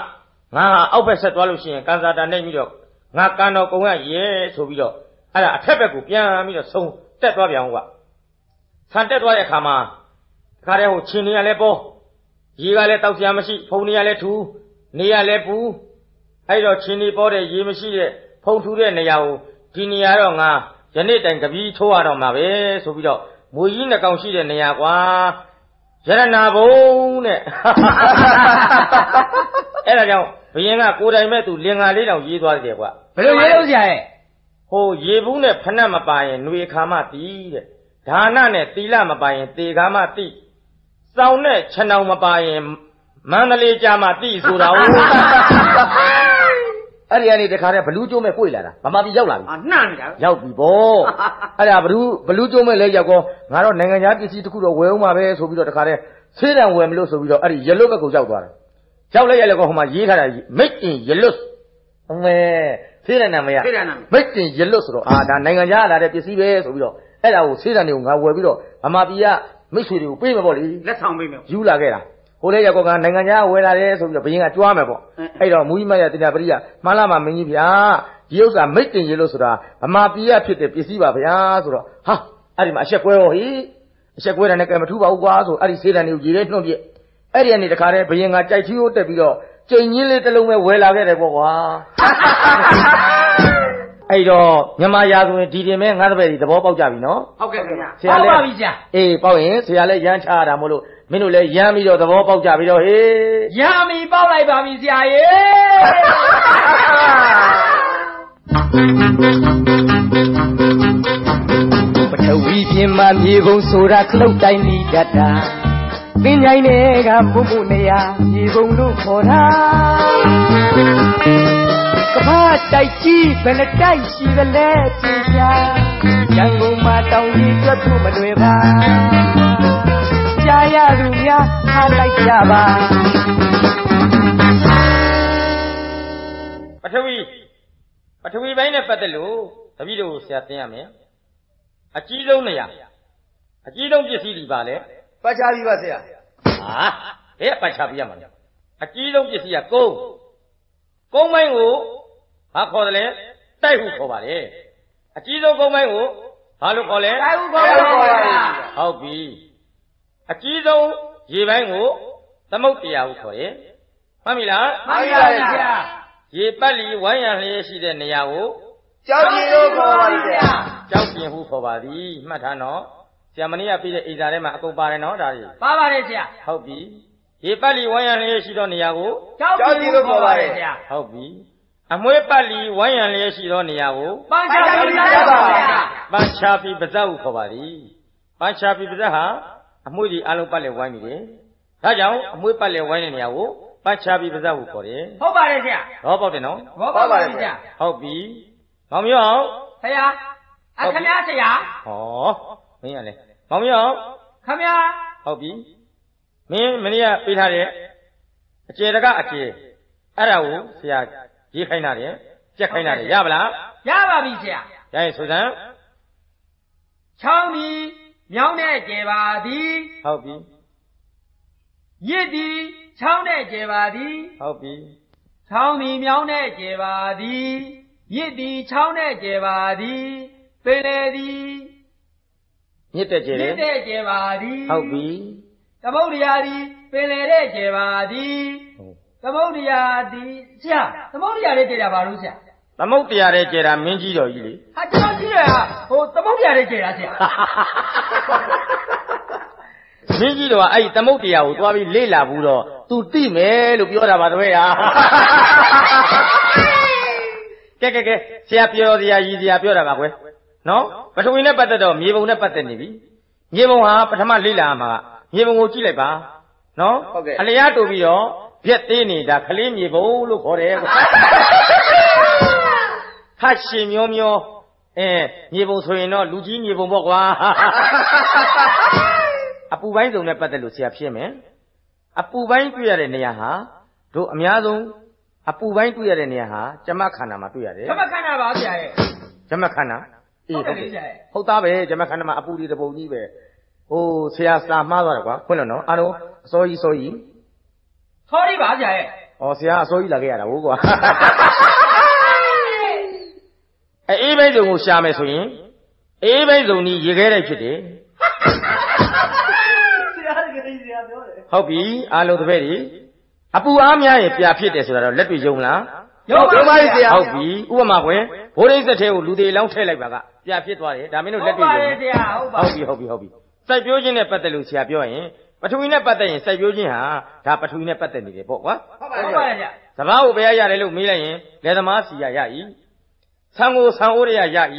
ဟာအောက်ဘက်ဆက်သွားလို့ရှိရင်ကန်စာတာနှိပ်ပြီးတော့ငါကန်တော်ကုံရရဲဆိုပြီးတော့အဲ့ဒါအထက်ဘက်ကိုပြန်ပြီးတော့ဆုံးတက်သွားပြန်ဦးကွာဆန်တက်သွားတဲ့အခါမှာတခါတည်းဟိုခြင်နေရလဲပေါ်ရေကလည်းတောက်စရာမရှိ ဖုန်နေရလဲထူနေရလဲပူ အဲ့တော့ခြင်နေပေါ်တဲ့ရေမရှိတဲ့ဖုန်ထူတဲ့နေရာကိုဒီနေရာတော့ငါယနေ့တိုင်ကပီးထိုးရတော့မှာပဲဆိုပြီးတော့မမွေကြီးနှကောင်ရှိတဲ့နေရာကွာရတနာဘုံတဲ့အဲ့ဒါကြောင့်ဘယင်ကကိုယ်တိုင်မဲ့သူလင်္ကာလေးတောင်ရေးသွားတယ်ကွာဘယ်လိုရေးလို့ဆရာရဲ့ဟိုရေဘူးနဲ့ဖဏတ်မပါရင်ຫນွေခါမတီးတဲ့ဒါနနဲ့သီလမပါရင်တေခါမတီးစောင်းနဲ့ခြံောင်မပါရင် မန္တလေးကြာမတီးဆိုတာဟုတ်အဲ့ဒီကနေတခါတည်းဘလူးကျိုးမဲ့ကိုယ်လာတာဗမာပြည်ရောက်လာပြီအာနှံ့နေတာရောက်ပြီဗောအဲ့ဒါဘလူးဘလူးကျိုးမဲ့လဲရောက်ကောငါတော့နိုင်ငံခြားပစ္စည်းတစ်ခုတော့ဝယ်အောင်ပါပဲဆိုပြီးတော့တခါတည်းဆေးတံဝယ်မလို့ဆိုပြီးတော့အဲ့ဒီရလွတ်ဘက်ကိုရောက်သွားတယ်ရောက်လိုက်ရလဲကောဟိုမှာရေးထားတာ made in ရလွတ်အမေဆေးတံနာမရခေတ္တနာမည် made in ရလွတ်ဆိုတော့အာဒါနိုင်ငံခြားလာတဲ့ပစ္စည်းပဲဆိုပြီးတော့အဲ့ဒါကိုဆေးတံတွေကိုငါဝယ်ပြီးတော့ဗမာပြည်ကမိတ်ဆွေတွေကိုပေးမယ်ပေါ့လေလက်ဆောင်ပေးမယ်ယူလာခဲ့တာ ဟိုလေရောက်ကောကနိုင်ငံခြားဝယ်လာတယ်ဆိုပြီးတော့ဘယင်းကကြွားမယ်ပေါ့အင်းအဲ့တော့မူကြီးမရတင်တာပရိယမှန်းလာမှာမင်းကြီးဗျာဒီဥစ္စာမိတ်တင်ရေလို့ဆိုတာဗမာပြည်ရဖြစ်တဲ့ပစ္စည်းပါဗျာဆိုတော့ဟာအဲ့ဒီမှာအဆက်ကွဲရောဟိအဆက်ကွဲတာနဲ့ကဲမထူပါဘူးကွာဆိုအဲ့ဒီစေးတန်တွေကိုရေထဲနှုတ်ပြအဲ့ဒီကနေတခါတည်းဘယင်းကကြိုက်ချီကိုတက်ပြီးတော့ကျိန်ကြီးလေးတစ်လုံးပဲဝယ်လာခဲ့တယ်ပေါ့ကွာအဲ့တော့မြန်မာရာဇဝင်ဒီတင်မဲ့ငါးတပည့်ဒီသဘောပေါက်ကြပြီနော်ဟုတ်ကဲ့ခင်ဗျာဆရာလည်းဟုတ်ပါပြီဆရာအေးပေါက်ရင်ဆရာလည်းရမ်းချရတာမို့လို့ မင်းတို့လည်းရမ်းပြီးတော့သဘောပေါက်ကြပြီးတော့ဟေးရမီပေါက်လိုက်ပါပြီဆရာရေပထဝီပြင်မှာမြေပုံဆိုတာခလုတ်တိုင်းမိတတ်တာပင်ញိုင်းတွေကမှုမှုနေရာမြေပုံလို့ခေါ်တာကမ္ဘာတိုက်ကြီးဘယ်နှတိုက်ရှိသလဲပြင်ရှာရန်ကုန်မှာတောင်ကြီးတွက်ဖို့မလွယ်ပါကြား ရသူများထားလိုက်ကြပါပထဝီပထဝီပိုင်းနဲ့ပတ်သက်လို့တပည့်တို့ဆရာသင်ရမယ်အကြီးဆုံးနေရာအကြီးဆုံးပစ္စည်းဒီပါလေပတ်ချပြီပါဆရာဟာဘယ်ပတ်ချပြရမှာလဲအကြီးဆုံးပစ္စည်းကကုန်းကုန်းပိုင်းကိုဘာခေါ်တယ်လဲတိုက်ဟုခေါ်ပါလေအကြီးဆုံးကုန်းပိုင်းကိုဘာလို့ခေါ်လဲတိုက်ဦးခေါ်ပါဗျာဟုတ်ပြီ အကြီးဆုံးရေပိုင်းကိုသမုတ်တရားဟုခေါ်တယ်မှတ်ပြီလားမှန်ပါဗျာဆရာရေပတ်လီဝိုင်းရံလျက်ရှိတဲ့နေရာကိုကြောက်ကြည့်လို့ခေါ်ပါလိမ့်ဆရာကြောက်ပြင်ဟုခေါ်ပါသည်မှတ်ထားနော်ဆရာမနေ့ကပြီးတဲ့အိမ်စာထဲမှာအကုန်ပါတယ်နော်ဒါတွေပါပါတယ်ဆရာဟုတ်ပြီရေပတ်လီဝိုင်းရံလျက်ရှိသောနေရာကိုကြောက်ကြည့်လို့ခေါ်ပါတယ်ဆရာဟုတ်ပြီအမွှေးပတ်လီဝိုင်းရံလျက်ရှိသောနေရာကိုပန်းချပြီးသားပါဗျာပန်းချာပီပါဇက်ဟုခေါ်ပါသည်ပန်းချာပီပါဇက်ဟာ အမွှေးဒီအလုံးပတ်လည်ဝိုင်းနေတယ်ဒါကြောင့်အမွှေးပတ်လည်ဝိုင်းတဲ့နေရာကိုပန်းချာပီပါဇက်ဟုခေါ်တယ်ဟုတ်ပါတယ်ဆရာဟောပေါက်တယ်နော်ဘောပါပါဆရာဟုတ်ပြီမောင်မျိုးအောင်ဆရာအခမဆရာဟောမင်းရလေမောင်မျိုးအောင်ခမရဟုတ်ပြီမင်းမနေ့ကပေးထားတဲ့အကျေတကအကျေအဲ့ဒါကိုဆရာရေးခိုင်းတာတယ်ကြက်ခိုင်းတာတယ်ရပါလားရပါပြီဆရာရရင်ဆိုစမ်းချောင်းဒီ မြောင်းနဲ့ကျဲပါသည်ဟုတ်ပြီရစ်သည်ချောင်းနဲ့ကျဲပါသည်ဟုတ်ပြီချောင်းသည်မြောင်းနဲ့ကျဲပါသည်ရစ်သည်ချောင်းနဲ့ကျဲပါသည်ပင်လေသည်မြစ်တဲ့ကျေရလေစ်တဲ့ကျဲပါသည်ဟုတ်ပြီသမုဒ္ဒရာသည်ပင်လေတဲ့ကျဲပါသည်ဟုတ်သမုဒ္ဒရာသည်ဆရာသမုဒ္ဒရာလေးကျဲတာဘာလို့ဆရာ သမုတ်တရားတဲ့ကျေတာမင်းကြီးတော်ကြီးလေဟာကျွန်တော်ကြည့်ရတာဟိုသမုဒ္ဒရာလေးကျဲတာဆရာမင်းကြီးတော်ကအဲ့ဒီသမုတ်တရားကိုသွားပြီးလေ့လာဘူးတော့ तू သိမယ်လို့ပြောတာပါတပည့်ဟာကဲကဲကဲဆရာပြောစရာရည်စရာပြောတာပါကွယ်နော်ပထဝီနဲ့ပတ်သက်တော့မြေပုံနဲ့ပတ်သက်နေပြီမြေပုံဟာပထမလေ့လာမှာကမြေပုံကိုကြည့်လိုက်ပါနော်ဟုတ်ကဲ့အလျားတူပြီးတော့ပြက်သေးနေတာခလေးမြေပုံလို့ခေါ်တယ်ကွာ ခတ်ရှင်မျောမျောအဲမြေပုံဆိုရင်တော့လူကြီးမြေပုံပေါ့ကွာအပူပိုင်းစုံနဲ့ပတ်သက်လို့ဆရာဖြစ်မယ်အပူပိုင်းတွေ့ရတဲ့နေရာဟာတို့အများဆုံးအပူပိုင်းတွေ့ရတဲ့နေရာဟာကျမခန္ဓာမှာတွေ့ရတယ်ခမခန္ဓာပါဆရာရဲ့ကျမခန္ဓာအေးဟုဟုတ်တ်တယ်တယ်ဆရာရဲ့ဟုတ်သားပဲကျမခန္ဓာမှာအပူဒီတစ်ပုံကြီးပဲဟိုဆရာစာမှားသွားတယ်ကွာခွင့်လို့နော်အားလုံးအစိုးကြီးစိုးကြီးခေါ်ဒီပါဆရာရဲ့ဩဆရာအစိုးကြီးလာခဲ့ရတာဟုတ်ကွာ အဲအေးဘိတ်စုံကိုရှာမယ်ဆိုရင်အေးဘိတ်စုံကြီးရေခဲတဲ့ဖြစ်တယ်ဆရာကလေးဆရာပြောတယ်ဟုတ်ပြီအားလုံးတစ်ပည့်ဒီအပူအားများရင်ပြာဖြစ်တယ်ဆိုတာတော့လက်တွေ့ယုံလားရုံးပါဆရာဟုတ်ပြီဥပမာကွယ်ဘိုးရိတ်သက်ထဲကိုလူသေးလောင်းထည့်လိုက်ပါကပြာဖြစ်သွားတယ်ဒါမင်းတို့လက်တွေ့ယုံဟုတ်ပါတယ်ဆရာဟုတ်ပါဟုတ်ပြီဟုတ်ပြီဟုတ်ပြီစိုက်ပျိုးခြင်းနဲ့ပတ်သက်လို့ဆရာပြောရင်ပထဝီနဲ့ပတ်သက်ရင်စိုက်ပျိုးခြင်းဟာဒါပထဝီနဲ့ပတ်သက်နေတယ်ပေါ့ကွာဟုတ်ပါရဲ့ဗျာစဘာကိုဘယ်ရရတယ်လို့မေးလိုက်ရင်လယ်သမားစီရရ၏ ဆံကိုဆံအိုးရရ၏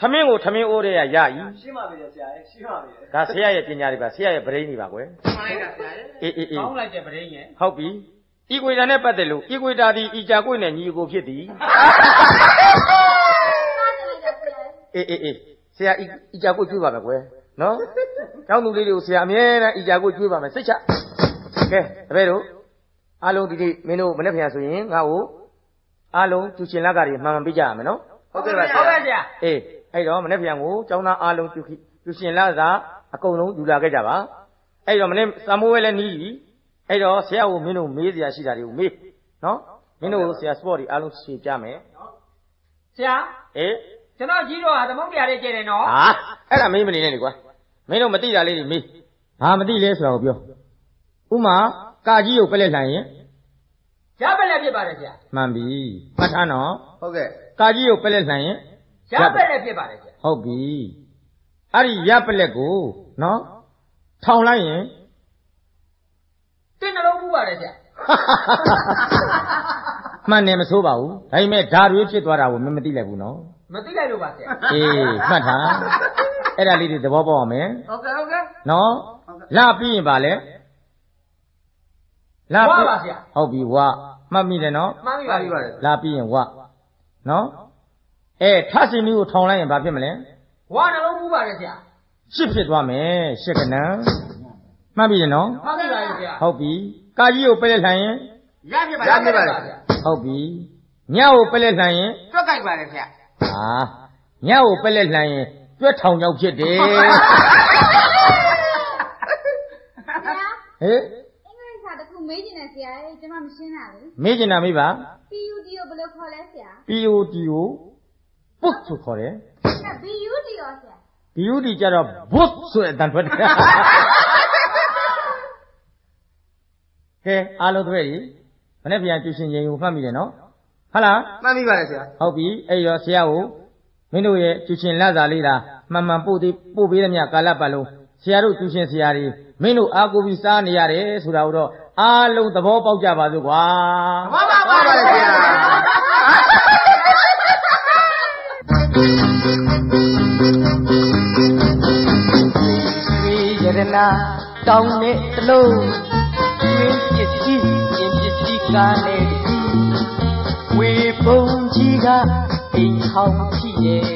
ထမင်းကိုထမင်းအိုးရရ၏ရှင်းပါပြီဆရာရှင်းပါပြီဒါဆရာရဲ့ပညာတွေပါဆရာရဲ့ဗရိန်းတွေပါကွယ်မှန်လိုက်တာဗျာအေးအေးအေးကောင်းလိုက်တဲ့ပရင်းရဲ့ဟုတ်ပြီဤကွေတာနဲ့ပတ်သက်လို့ဤကွေတာသည်ဤကြကွေနဲ့ညီကိုဖြစ်သည်စားကြလိုက်တာဆရာအေးအေးအေးဆရာဤဤကြကွေကျွေးပါမယ်ကွယ်နော်ကျောင်းသူလေးတွေကိုဆရာအမြဲတမ်းဤကြကွေကျွေးပါမယ်စိတ်ချကဲတပည့်တို့အားလုံးဒီနေ့မင်းတို့မနေ့ပြန်ဆိုရင်ငါ့ကို အားလုံးကျူရှင်လက်ကတွေမှန်မှန်ပေးကြရမယ်နော်ဟုတ်ကဲ့ပါဆဟုတ်ရာကဲ့ဗျာအေးအဲ့တော့မနေ့ပြန်ကိုကျောင်းသားအားလုံးကျူခိကျူရှင်လက်စာအကုန်လုံးယူလာခဲ့ကြပါအဲ့တော့မနေ့စံမိုးဝဲလည်းနီးပြီအဲ့တော့ဆရာကိုမင်းတို့မေးစရာရှိတာတွေကိုမေးနော်မင်းတို့ဆရာစပေါ့တွေအားလုံးရှင်းပြမယ်ဆရာအေးကျွန်တော်ကြီးတော့ဟာသမုတ်တရားလေးကျတယ်နော်ဟာအဲ့ဒါမေးမနေနဲ့လေကွာမင်းတို့မသိတာလေးတွေမေးဘာမသိလဲဆိုတာကိုပြောဥမာကာကြီးကိုပက်လက်လှန်ရင် ရပက်လက်ဖြစ်ပါတယ်ဆရာမှန်ပြီမှတ်ထားနော်ဟုတ်ကဲ့ကာကြီးကိုပက်လက်လှန်ရင်ရပက်လက်ဖြစ်ပါတယ်ဆရာဟုတ်ပြီအဲ့ဒီရပက်လက်ကိုနော်ထောင်လိုက်ရင်တင်းနှလုံးပူပါတယ်ဆရာမှန်တယ်မဆိုးပါဘူးဒါပေမဲ့ဓာတွေဖြစ်သွားတာကိုမင်းမသိလိုက်ဘူးနော်မသိလိုက်လို့ပါဆရာအေးမှတ်ထားအဲ့ဒါလေးတွေသဘောပေါက်အောင်မယ်ဟုတ်ကဲ့ဟုတ်ကဲ့နော်လာပြီးရင်ပါလေ လာဝါပြီးပါဆရာဟုတ်ပြီဝမှတ်မိတယ်နော်မှန်ပြီပါပြီပါတယ်လာပြီးရင်ဝနော်အဲထပ်စီမီကိုထောင်လိုက်ရင်ဘာဖြစ်မလဲဝါနှလုံးပူပါတယ်ဆရာရှစ်ဖြစ်သွားမယ်ရှစ်ကနံမှတ်ပြီနော်မှန်ပြီပါဆရာဟုတ်ပြီကာကြီးကိုပလက်လှန်ရင်ရဖြစ်ပါရဖြစ်ပါဆရာဟုတ်ပြီညကိုပလက်လှန်ရင်တွက်ကြိုက်ပါတယ်ဆရာဟာညကိုပလက်လှန်ရင်ကျွတ်ထောင်ကြောက်ဖြစ်တယ်ဆရာဟေး မေးချင်တယ်ဆရာရဲ့ကျွန်မမရှင်းတာလေမေးချင်တာမေးပါ PUD ကိုဘယ်လိုခေါ်လဲဆရာ POD ကိုပုတ်ဆိုခေါ်တယ်အဲ BUD ရောဆရာ BUD ကြတော့ဘုတ်ဆိုတဲ့အတန်ထွက်တယ်ကဲအားလုံးတွေ့ပြီမနေ့ပြန်ကျူရှင်ရင်ကိုမှတ်မိတယ်နော်ဟုတ်လားမှန်ပြီပါတယ်ဆရာဟုတ်ပြီအဲ့ရောဆရာကိုမင်းတို့ရဲ့ကျူရှင်လက်စာလေးတာမှန်မှန်ပို့သေးပို့ပေးသမျှကာလပတ်လုံးဆရာတို့ကျူရှင်ဆရာတွေမင်းတို့အားကိုးပြီးစားနေရတယ်ဆိုတာကိုတော့ အားလုံးသဘောပေါက်ကြပါစို့ကွာမှန်ပါပါဟုတ်ပါတယ်ဆရာရွှေရတနာတောင်းတဲ့တလုံးတွင်ပစ္စည်းရင်ပစ္စည်းကားနဲ့တည်းဝေပုံကြီးကအိမ်ဟောင်းဖြစ်ရဲ့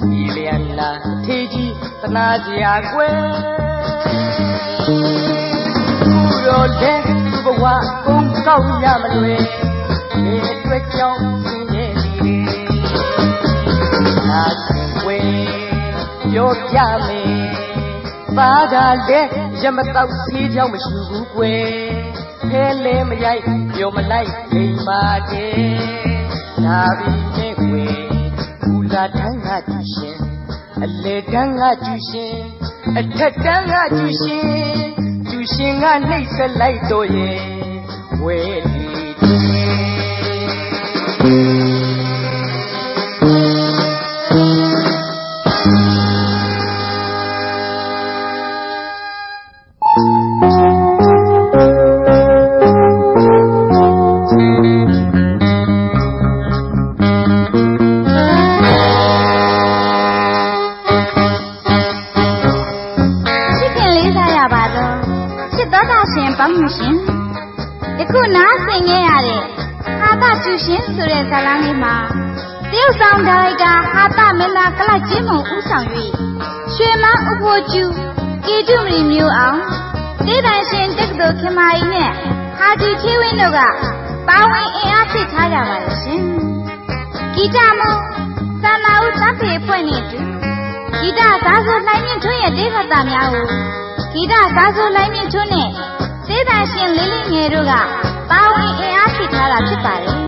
ဒီလျံလာထေးကြီးသနာစရာကွယ် ဘူးတော့တဲ့ဘဝကုန်းကောက်ရမလွယ်ဒီအတွက်ကြောင့်ဆင်းရဲနေတယ်နာရှင်ကွယ်ပြောပြမယ်ပါကလည်းရမတော့သေးကြောင့်မရှိဘူးကွယ်ဖဲလဲမရိုက်ပြောမလိုက်လိမ္မာတဲ့ဒါပြီးနဲ့ကွယ်ဘူလာတန်းကကြည့်ရှင်အလေတန်းကကြည့်ရှင်အထက်တန်းကကြည့်ရှင် ကြည့်ရှင်ကနှိပ်ဆက်လိုက်တော့ရဲ့ဝဲလီ ပါဝင်အင်အားဖြစ်ထားကြပါလို့ရှင်ဂီတမုံသာနာဦးတဖေဖွဲ့နေသူဂီတသာဆိုလိုင်းမြင့်ထွန်းရဲ့တေးခတာများကိုဂီတသာဆိုလိုင်းမြင့်ထွန်းနဲ့သေးတန်ရှင်လေးလေးငယ်တို့ကပါဝင်အင်အားဖြစ်ထားတာဖြစ်ပါတယ်